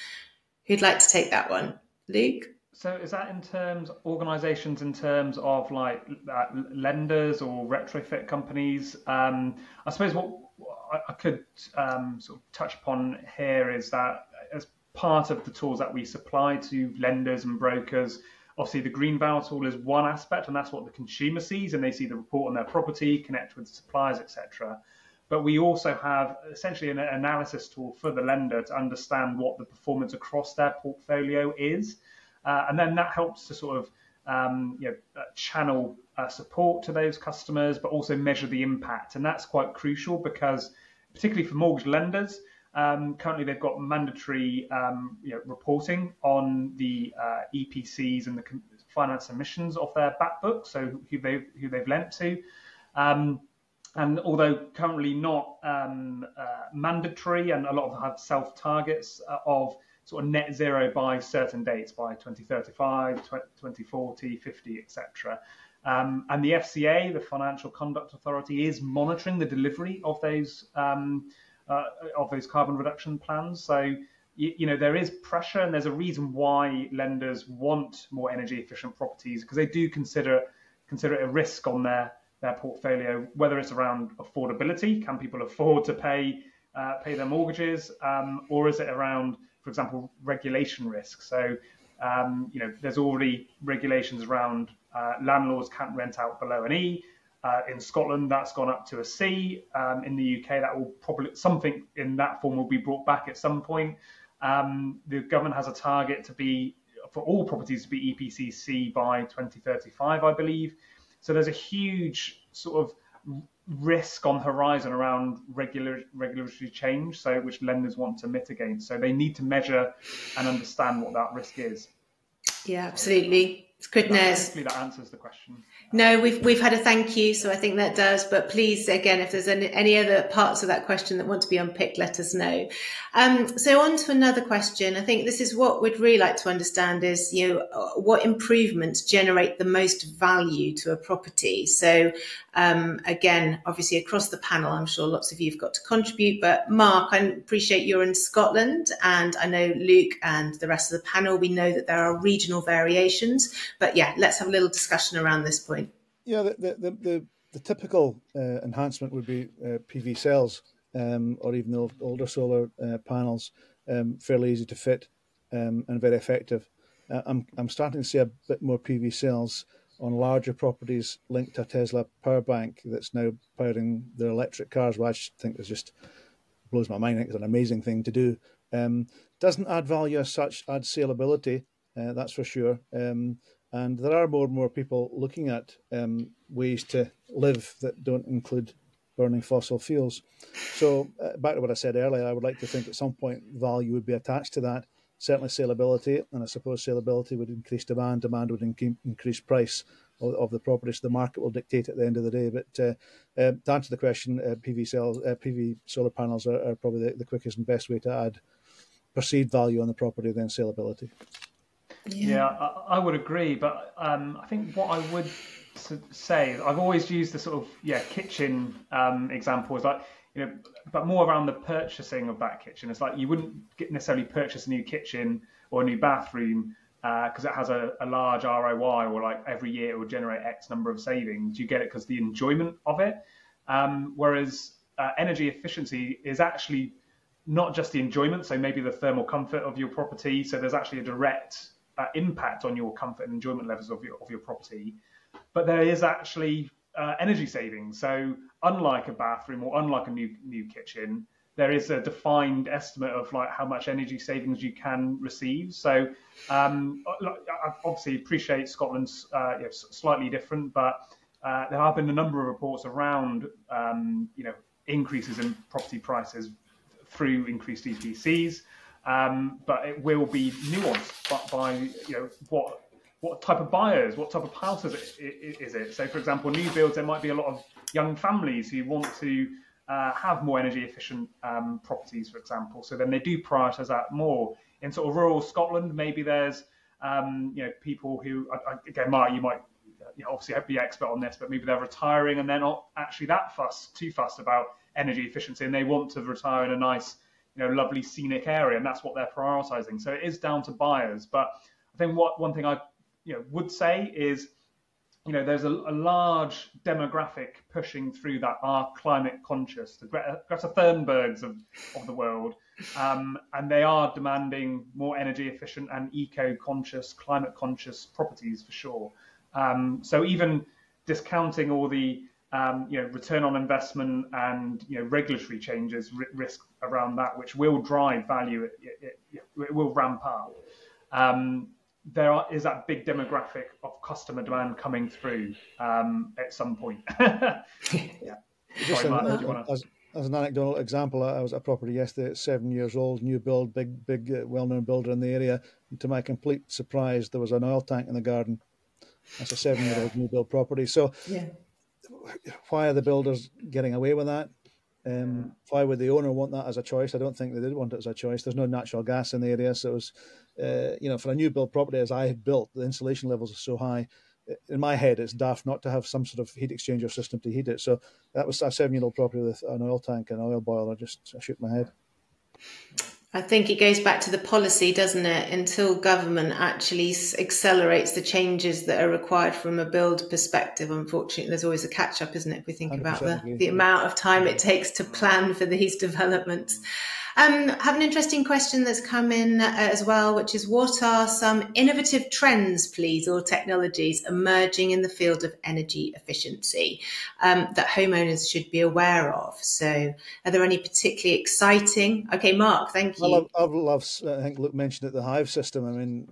Who'd like to take that one? Luke? So is that in terms organisations in terms of like uh, lenders or retrofit companies? Um, I suppose what I could um, sort of touch upon here is that as part of the tools that we supply to lenders and brokers, obviously the green vow tool is one aspect, and that's what the consumer sees, and they see the report on their property, connect with suppliers, etc. But we also have essentially an analysis tool for the lender to understand what the performance across their portfolio is. Uh, and then that helps to sort of um, you know, uh, channel uh, support to those customers, but also measure the impact. And that's quite crucial because, particularly for mortgage lenders, um, currently they've got mandatory um, you know, reporting on the uh, EPCs and the finance emissions of their back book, so who they've, who they've lent to. Um, and although currently not um, uh, mandatory, and a lot of them have self targets uh, of sort of net zero by certain dates, by 2035, 2040, 50, etc. Um, and the FCA, the Financial Conduct Authority, is monitoring the delivery of those um, uh, of those carbon reduction plans. So you, you, know there is pressure, and there's a reason why lenders want more energy efficient properties because they do consider consider it a risk on their their portfolio, whether it's around affordability, can people afford to pay uh, pay their mortgages, um, or is it around for example, regulation risk. So, um, you know, there's already regulations around uh, landlords can't rent out below an E. Uh, in Scotland, that's gone up to a C. Um, in the UK, that will probably something in that form will be brought back at some point. Um, the government has a target to be for all properties to be EPC C by 2035, I believe. So there's a huge sort of risk on horizon around regular, regulatory change, so which lenders want to mitigate. So they need to measure and understand what that risk is. Yeah, absolutely. Goodness. Hopefully that answers the question. No, we've we've had a thank you, so I think that does. But please, again, if there's any, any other parts of that question that want to be unpicked, let us know. Um, so on to another question. I think this is what we'd really like to understand is you know what improvements generate the most value to a property. So um, again, obviously across the panel, I'm sure lots of you have got to contribute. But Mark, I appreciate you're in Scotland, and I know Luke and the rest of the panel. We know that there are regional variations, but yeah, let's have a little discussion around this point. Yeah, the the the, the typical uh, enhancement would be uh, PV cells um, or even the older solar uh, panels, um, fairly easy to fit um, and very effective. Uh, I'm I'm starting to see a bit more PV cells on larger properties linked to a Tesla power bank that's now powering their electric cars, which I think is just blows my mind. It's an amazing thing to do. Um, doesn't add value as such, add saleability, uh, that's for sure. Um, and there are more and more people looking at um, ways to live that don't include burning fossil fuels. So, uh, back to what I said earlier, I would like to think at some point value would be attached to that. Certainly, saleability, and I suppose saleability would increase demand, demand would in- increase price of, of, the property. So, the market will dictate at the end of the day. But uh, uh, to answer the question, uh, PV cells, uh, PV solar panels are, are probably the, the quickest and best way to add perceived value on the property than saleability. Yeah, yeah I, I, would agree, but um, I think what I would say, I've always used the sort of yeah kitchen um, example is like you know, but more around the purchasing of that kitchen. It's like you wouldn't necessarily purchase a new kitchen or a new bathroom because uh, it has a, a, large ROI or like every year it will generate X number of savings. You get it because the enjoyment of it. Um, whereas uh, energy efficiency is actually not just the enjoyment, so maybe the thermal comfort of your property. So there's actually a direct uh, impact on your comfort and enjoyment levels of your of your property, but there is actually uh, energy savings. So unlike a bathroom or unlike a new new kitchen, there is a defined estimate of like how much energy savings you can receive. So um, I obviously appreciate Scotland's uh, you know, slightly different, but uh, there have been a number of reports around um, you know increases in property prices through increased EPCs. Um, but it will be nuanced by, by, you know what what type of buyers, what type of houses is it? So, for example, new builds, there might be a lot of young families who want to uh, have more energy efficient um, properties, for example. So then they do prioritise that more. In sort of rural Scotland, maybe there's um, you know people who again, Mark, you might you know, obviously be expert on this, but maybe they're retiring and they're not actually that fussed, too fussed about energy efficiency, and they want to retire in a nice you know, lovely scenic area, and that's what they're prioritizing. So it is down to buyers. But I think what one thing I you know would say is, you know, there's a, a large demographic pushing through that are climate conscious, the Greta, Greta Thunbergs of, of the world, um, and they are demanding more energy efficient and eco-conscious, climate-conscious properties for sure. Um, so even discounting all the um, you know, return on investment and you know, regulatory changes, risk around that, which will drive value. It, it, it will ramp up. Um, there are, is that big demographic of customer demand coming through um, at some point. <laughs> yeah. Sorry, Mark, as, as, an anecdotal example, I was at a property yesterday. It's seven years old, new build, big, big, uh, well-known builder in the area. And to my complete surprise, there was an oil tank in the garden. That's a seven-year-old new build property. So yeah why are the builders getting away with that? Um, why would the owner want that as a choice? I don't think they did want it as a choice. There's no natural gas in the area, so it was, uh, you know, for a new build property as I had built, the insulation levels are so high. In my head, it's daft not to have some sort of heat exchanger system to heat it. So that was a seven-year-old property with an oil tank and an oil boiler. I just I shook my head. I think it goes back to the policy, doesn't it? Until government actually accelerates the changes that are required from a build perspective, unfortunately, there's always a catch up, isn't it? If we think about the, the amount of time it takes to plan for these <laughs> developments. Um, have an interesting question that's come in uh, as well, which is what are some innovative trends, please, or technologies emerging in the field of energy efficiency um, that homeowners should be aware of? So, are there any particularly exciting? Okay, Mark, thank you. Well, I've, I've I think Luke mentioned it, the Hive system. I mean,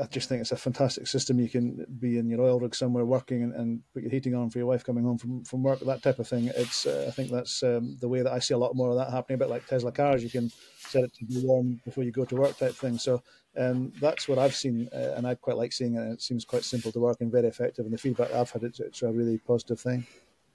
I just think it's a fantastic system. You can be in your oil rig somewhere working and, and put your heating on for your wife coming home from, from work, that type of thing. It's uh, I think that's um, the way that I see a lot more of that happening. A bit like Tesla cars, you can set it to be warm before you go to work type thing. So um, that's what I've seen, uh, and I quite like seeing it. It seems quite simple to work and very effective. And the feedback I've had, it's, it's a really positive thing.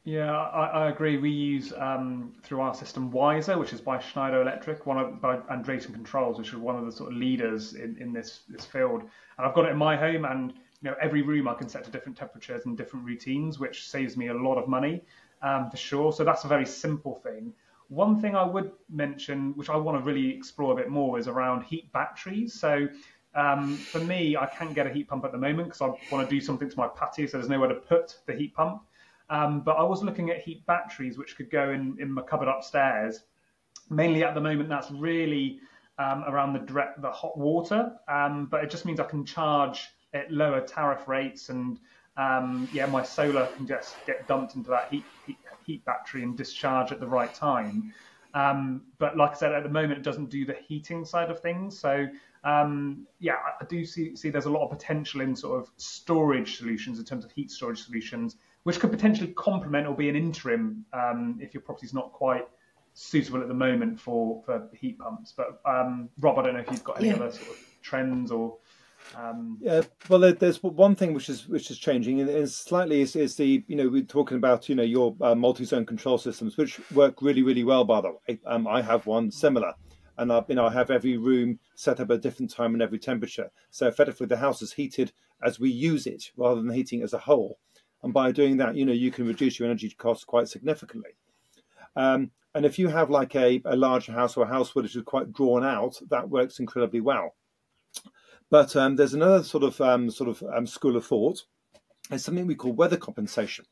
Yeah, I, I agree. We use um, through our system Wiser, which is by Schneider Electric, one of by and Controls, which is one of the sort of leaders in, in this this field. And I've got it in my home, and you know every room I can set to different temperatures and different routines, which saves me a lot of money um, for sure. So that's a very simple thing. One thing I would mention, which I want to really explore a bit more, is around heat batteries. So um, for me, I can't get a heat pump at the moment because I want to do something to my patio, so there's nowhere to put the heat pump. Um, but I was looking at heat batteries, which could go in, in my cupboard upstairs. Mainly at the moment, that's really um, around the direct, the hot water, um, but it just means I can charge at lower tariff rates, and um, yeah, my solar can just get dumped into that heat, heat, heat battery and discharge at the right time. Um, but like I said, at the moment, it doesn't do the heating side of things. So um, yeah, I do see, see there's a lot of potential in sort of storage solutions in terms of heat storage solutions which could potentially complement or be an interim um, if your property's not quite suitable at the moment for, for heat pumps. But um, Rob, I don't know if you've got any yeah. other sort of trends or. Um... Yeah, well, there's one thing which is which is changing, and slightly is, is the you know we're talking about you know your uh, multi-zone control systems, which work really really well. By the way, um, I have one similar, and I you know I have every room set up at a different time and every temperature, so effectively the house is heated as we use it rather than heating as a whole and by doing that, you know, you can reduce your energy costs quite significantly. Um, and if you have like a, a larger house or a house which is quite drawn out, that works incredibly well. But um, there's another sort of um, sort of um, school of thought. It's something we call weather compensation,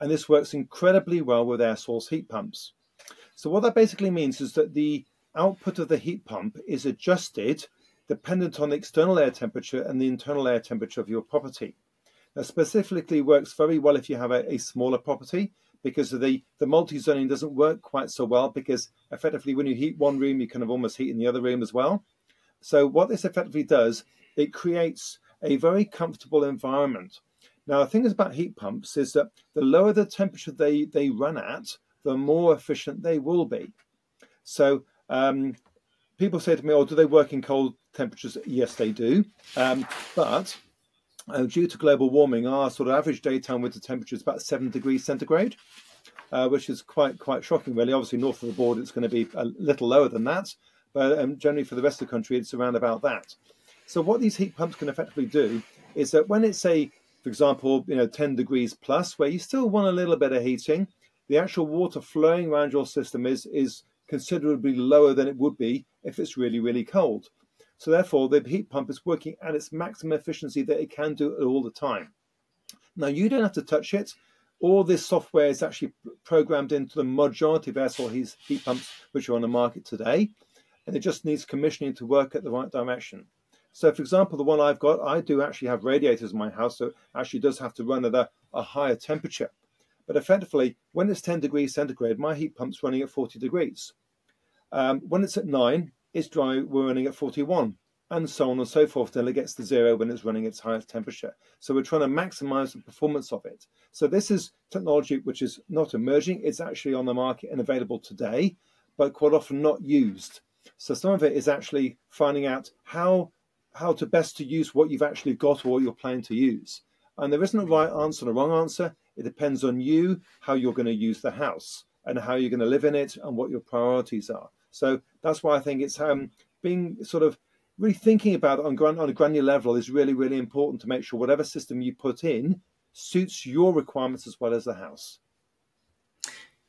and this works incredibly well with air source heat pumps. So what that basically means is that the output of the heat pump is adjusted dependent on the external air temperature and the internal air temperature of your property. Specifically works very well if you have a, a smaller property because the, the multi-zoning doesn't work quite so well because effectively when you heat one room, you kind of almost heat in the other room as well. So what this effectively does, it creates a very comfortable environment. Now, the thing is about heat pumps is that the lower the temperature they, they run at, the more efficient they will be. So um, people say to me, oh, do they work in cold temperatures? Yes, they do. Um, but uh, due to global warming, our sort of average daytime winter temperature is about seven degrees centigrade, uh, which is quite quite shocking, really. Obviously, north of the border, it's going to be a little lower than that, but um, generally for the rest of the country, it's around about that. So, what these heat pumps can effectively do is that when it's a, for example, you know, 10 degrees plus, where you still want a little bit of heating, the actual water flowing around your system is is considerably lower than it would be if it's really really cold. So therefore, the heat pump is working at its maximum efficiency that it can do all the time. Now, you don't have to touch it. All this software is actually programmed into the majority of air source heat pumps which are on the market today, and it just needs commissioning to work at the right direction. So, for example, the one I've got, I do actually have radiators in my house, so it actually does have to run at a, a higher temperature. But effectively, when it's 10 degrees centigrade, my heat pump's running at 40 degrees. Um, when it's at 9, it's dry, we're running at 41, and so on and so forth until it gets to zero when it's running its highest temperature. So we're trying to maximize the performance of it. So this is technology which is not emerging, it's actually on the market and available today, but quite often not used. So some of it is actually finding out how how to best to use what you've actually got or what you're planning to use. And there isn't a right answer and a wrong answer. It depends on you, how you're going to use the house and how you're going to live in it and what your priorities are. So that's why I think it's um, being sort of really thinking about it on, gran- on a granular level is really, really important to make sure whatever system you put in suits your requirements as well as the house.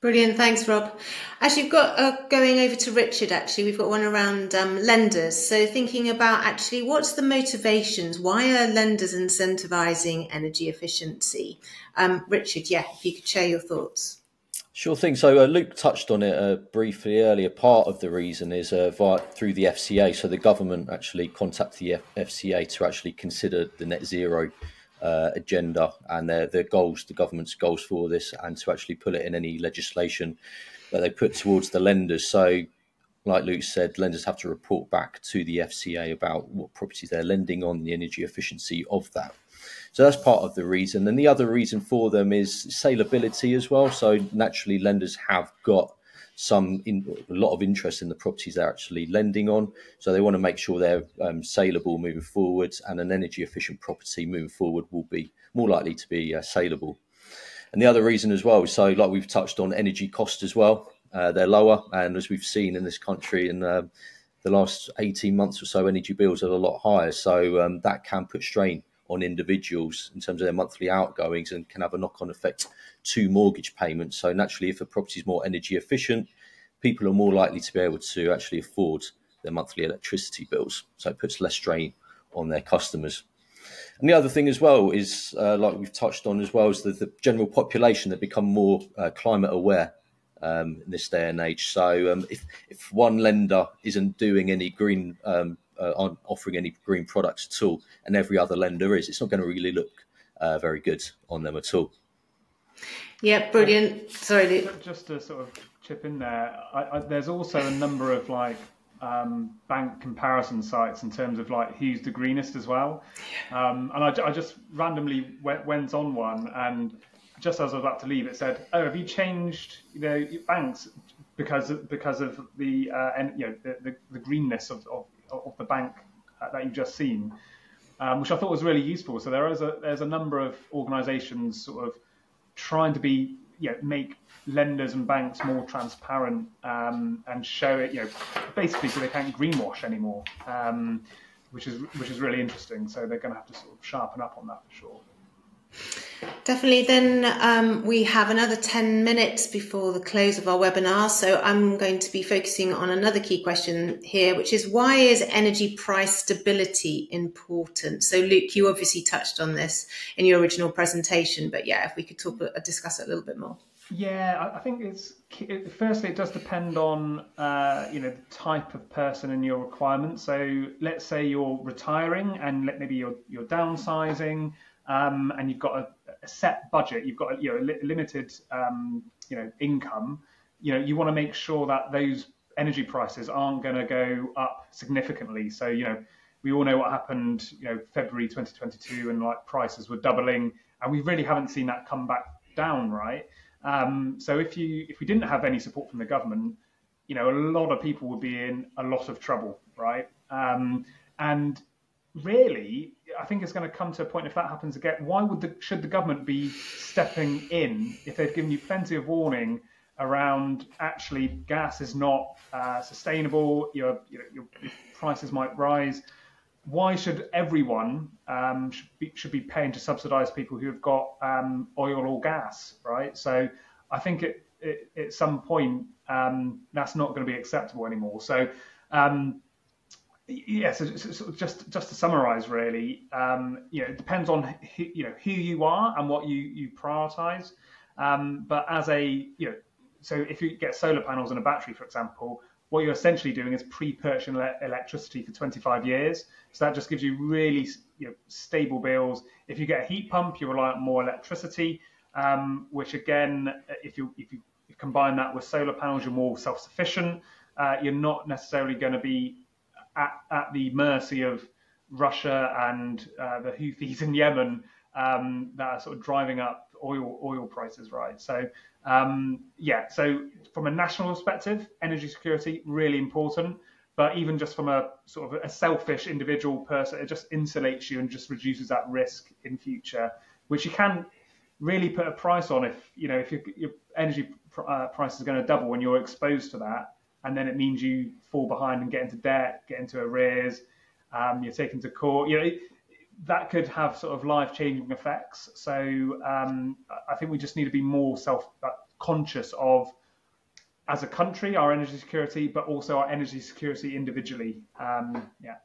Brilliant, thanks, Rob. As you've got uh, going over to Richard, actually, we've got one around um, lenders. So, thinking about actually what's the motivations? Why are lenders incentivizing energy efficiency? Um, Richard, yeah, if you could share your thoughts. Sure thing. So uh, Luke touched on it uh, briefly earlier. Part of the reason is uh, via, through the FCA. So the government actually contacted the F- FCA to actually consider the net zero uh, agenda and their, their goals, the government's goals for this, and to actually put it in any legislation that they put towards the lenders. So like Luke said, lenders have to report back to the FCA about what properties they're lending on, the energy efficiency of that. So that's part of the reason. And the other reason for them is saleability as well. So naturally, lenders have got some in, a lot of interest in the properties they're actually lending on. So they want to make sure they're um, saleable moving forward, and an energy efficient property moving forward will be more likely to be uh, saleable. And the other reason as well, so like we've touched on, energy cost as well. Uh, they're lower, and as we've seen in this country in uh, the last 18 months or so, energy bills are a lot higher. So um, that can put strain on individuals in terms of their monthly outgoings and can have a knock on effect to mortgage payments. So, naturally, if a property is more energy efficient, people are more likely to be able to actually afford their monthly electricity bills. So, it puts less strain on their customers. And the other thing as well is, uh, like we've touched on as well, is that the general population that become more uh, climate aware um, in this day and age. So um, if if one lender isn't doing any green um, uh, aren't offering any green products at all, and every other lender is, it's not going to really look uh, very good on them at all. Yeah, brilliant. Sorry, Just to sort of chip in there, I, I, there's also a number of like um, bank comparison sites in terms of like who's the greenest as well. Um, and I, I, just randomly went, went, on one, and just as I was about to leave, it said, "Oh, have you changed, you know, your banks because of, because of the uh, and you know the, the, the greenness of, of of the bank that you've just seen, um, which I thought was really useful. So there is a there's a number of organisations sort of trying to be you know, make lenders and banks more transparent um, and show it you know basically so they can't greenwash anymore, um, which is which is really interesting. So they're going to have to sort of sharpen up on that for sure. Definitely. Then um, we have another 10 minutes before the close of our webinar. So I'm going to be focusing on another key question here, which is why is energy price stability important? So, Luke, you obviously touched on this in your original presentation, but yeah, if we could talk, discuss it a little bit more. Yeah, I think it's it, firstly it does depend on uh, you know the type of person and your requirements. So let's say you're retiring and let, maybe you're you're downsizing um, and you've got a, a, set budget, you've got a, you know, a li- limited um, you know income, you know you want to make sure that those energy prices aren't going to go up significantly. So you know we all know what happened, you know February 2022, and like prices were doubling, and we really haven't seen that come back down, right? Um, so if you if we didn't have any support from the government, you know a lot of people would be in a lot of trouble, right? Um, and really, I think it's going to come to a point if that happens again. Why would the should the government be stepping in if they've given you plenty of warning around actually gas is not uh, sustainable, your, your, your prices might rise. Why should everyone um, should, be, should be paying to subsidise people who have got um, oil or gas, right? So I think it, it, at some point um, that's not going to be acceptable anymore. So um, yeah, so, so just just to summarise, really, um, you know, it depends on who, you know who you are and what you you prioritise. Um, but as a you know, so if you get solar panels and a battery, for example, what you're essentially doing is pre-purchasing electricity for 25 years. So that just gives you really you know, stable bills. If you get a heat pump, you rely on more electricity, um, which again, if you if you combine that with solar panels, you're more self-sufficient. Uh, you're not necessarily going to be at, at the mercy of Russia and uh, the Houthis in Yemen um, that are sort of driving up oil oil prices, right? So um, yeah, so from a national perspective, energy security really important. But even just from a sort of a selfish individual person, it just insulates you and just reduces that risk in future, which you can really put a price on if you know if your, your energy pr- uh, price is going to double when you're exposed to that and then it means you fall behind and get into debt, get into arrears, um, you're taken to court. You know, that could have sort of life-changing effects. So um, I think we just need to be more self-conscious uh, of, as a country, our energy security, but also our energy security individually. Um, yeah.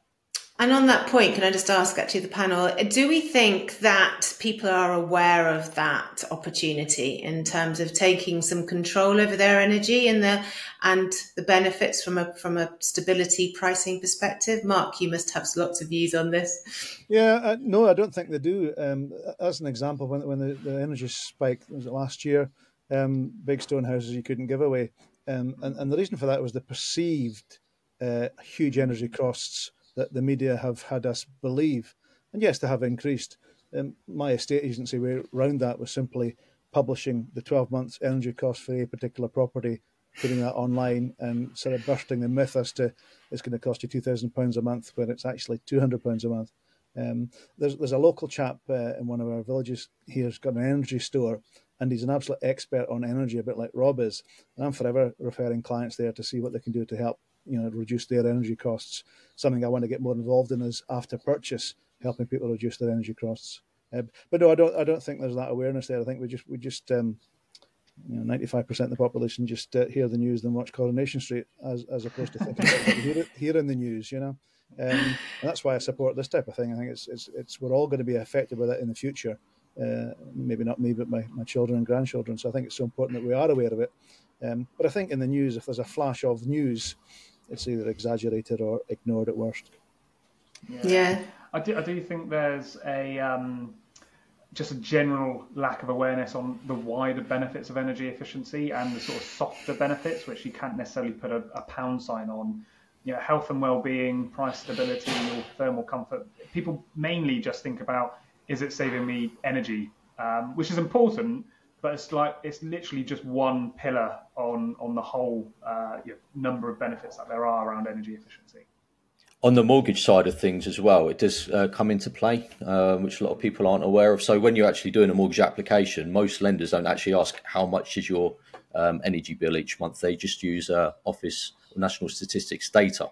And on that point, can I just ask actually the panel, do we think that people are aware of that opportunity in terms of taking some control over their energy and the and the benefits from a from a stability pricing perspective? Mark, you must have lots of views on this. Yeah, uh, no, I don't think they do. Um, as an example, when when the, the energy spike was it last year, um, big stone houses you couldn't give away. Um, and, and the reason for that was the perceived uh, huge energy costs that the media have had us believe. And yes, they have increased. Um, my estate agency way around that was simply publishing the 12 months energy cost for a particular property, putting that online and sort of bursting the myth as to it's going to cost you £2,000 a month when it's actually £200 a month. Um, there's, there's a local chap uh, in one of our villages here who's got an energy store and he's an absolute expert on energy, a bit like Rob is. And I'm forever referring clients there to see what they can do to help you know reduce their energy costs. Something I want to get more involved in is after purchase, helping people reduce their energy costs. Uh, but no, I don't. I don't think there's that awareness there. I think we just we just um, you know, 95% of the population just uh, hear the news and watch Coronation Street as, as opposed to thinking about hear hearing the news, you know. Um, and that's why I support this type of thing. I think it's, it's, it's we're all going to be affected by that in the future. Uh, maybe not me, but my, my children and grandchildren. So I think it's so important that we are aware of it. Um, but I think in the news, if there's a flash of news, it's either exaggerated or ignored at worst. Yeah, yeah. I do. I do think there's a um, just a general lack of awareness on the wider benefits of energy efficiency and the sort of softer benefits, which you can't necessarily put a, a pound sign on. You know, health and well-being, price stability, or thermal comfort. People mainly just think about is it saving me energy, um, which is important, but it's like it's literally just one pillar on on the whole uh, you know, number of benefits that there are around energy efficiency. On the mortgage side of things as well, it does uh, come into play, um, which a lot of people aren't aware of. So when you're actually doing a mortgage application, most lenders don't actually ask how much is your um, energy bill each month. They just use uh, Office National Statistics data.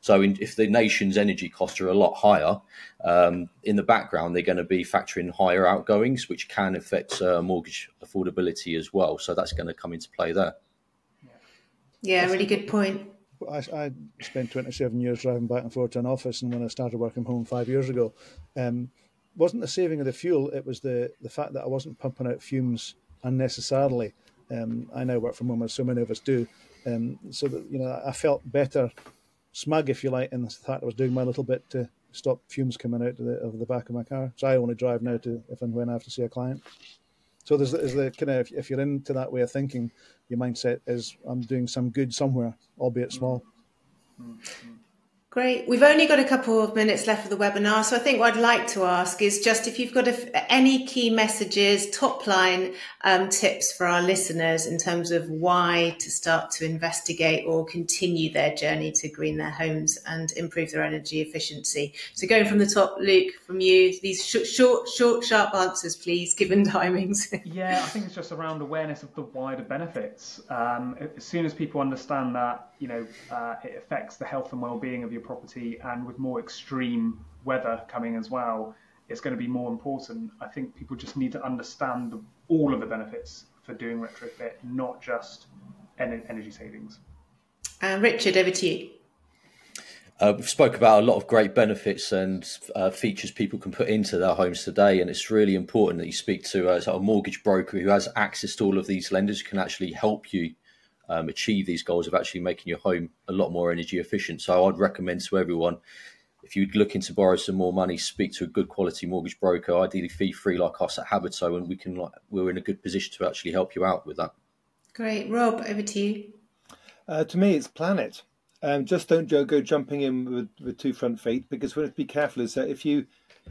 So in, if the nation's energy costs are a lot higher, um, in the background they're going to be factoring higher outgoings, which can affect uh, mortgage affordability as well. So that's going to come into play there. Yeah, really good point. I, I, spent 27 years driving back and forth to an office, and when I started working home five years ago, um, wasn't the saving of the fuel; it was the the fact that I wasn't pumping out fumes unnecessarily. Um, I now work from home, as so many of us do, um, so that you know I felt better, smug if you like, in the fact I was doing my little bit to stop fumes coming out of the, of the back of my car. So I only drive now to if and when I have to see a client. So there's, there's the kind of if you're into that way of thinking, your mindset is I'm doing some good somewhere, albeit small. Mm-hmm. Great. We've only got a couple of minutes left of the webinar. So I think what I'd like to ask is just if you've got a, any key messages, top line um, tips for our listeners in terms of why to start to investigate or continue their journey to green their homes and improve their energy efficiency. So going from the top, Luke, from you, these short, short, short sharp answers, please, given <laughs> timings. yeah, I think it's just around awareness of the wider benefits. Um, as soon as people understand that, you know, uh, it affects the health and well-being of your property, and with more extreme weather coming as well, it's going to be more important. I think people just need to understand the, all of the benefits for doing retrofit, not just energy savings. Uh, Richard, over to you. Uh, we've spoke about a lot of great benefits and uh, features people can put into their homes today, and it's really important that you speak to uh, a mortgage broker who has access to all of these lenders, who can actually help you um, achieve these goals of actually making your home a lot more energy efficient. So I'd recommend to everyone, if you're looking to borrow some more money, speak to a good quality mortgage broker, ideally fee free like us at Habito, and we can like we're in a good position to actually help you out with that. Great, Rob, over to you. Uh, to me, it's planet. Um, just don't go jumping in with, with two front feet because we have to be careful. Is that if you,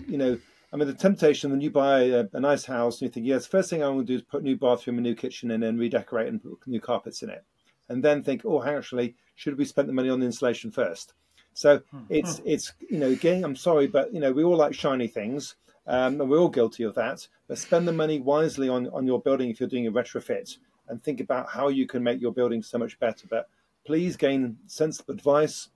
you know, I mean, the temptation when you buy a, a, nice house and you think, yes, first thing I want to do is put a new bathroom, a new kitchen in, and redecorate and put new carpets in it, and then think, oh, actually, should we spend the money on the installation first? So hmm. it's it's you know, again, I'm sorry, but you know, we all like shiny things, um, and we're all guilty of that. But spend the money wisely on on your building if you're doing a retrofit, and think about how you can make your building so much better. But please gain sensible advice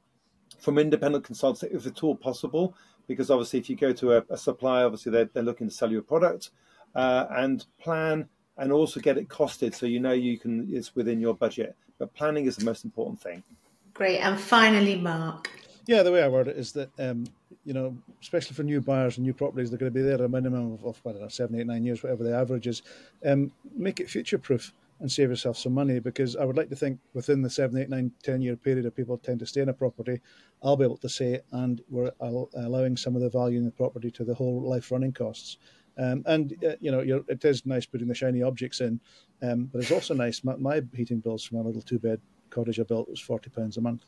from independent consultants if at all possible because obviously if you go to a, a supplier, obviously they're, they're looking to sell you a product uh, and plan and also get it costed so you know you can it's within your budget. But planning is the most important thing. Great. And finally, Mark. Yeah, the way I word it is that um, you know, especially for new buyers and new properties, they're going to be there a minimum of, of I don't know, seven, eight, nine years, whatever the average is. Um, make it future proof and save yourself some money because I would like to think within the seven, eight, nine, ten year period of people tend to stay in a property, I'll be able to say, and we're allowing some of the value in the property to the whole life running costs. Um, and uh, you know, it is nice putting the shiny objects in, um, but it's also nice. My, my, heating bills from a little two bed cottage I built was forty pounds a month.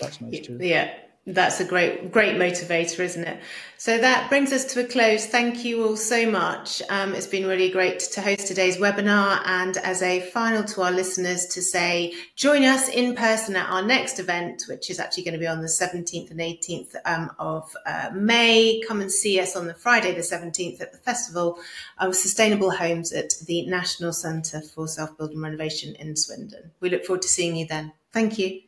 That's nice too. Yeah, that's a great, great motivator, isn't it? So that brings us to a close. Thank you all so much. Um, it's been really great to host today's webinar. And as a final to our listeners, to say, join us in person at our next event, which is actually going to be on the 17th and 18th um, of uh, May. Come and see us on the Friday, the 17th, at the Festival of Sustainable Homes at the National Centre for Self Build and Renovation in Swindon. We look forward to seeing you then. Thank you.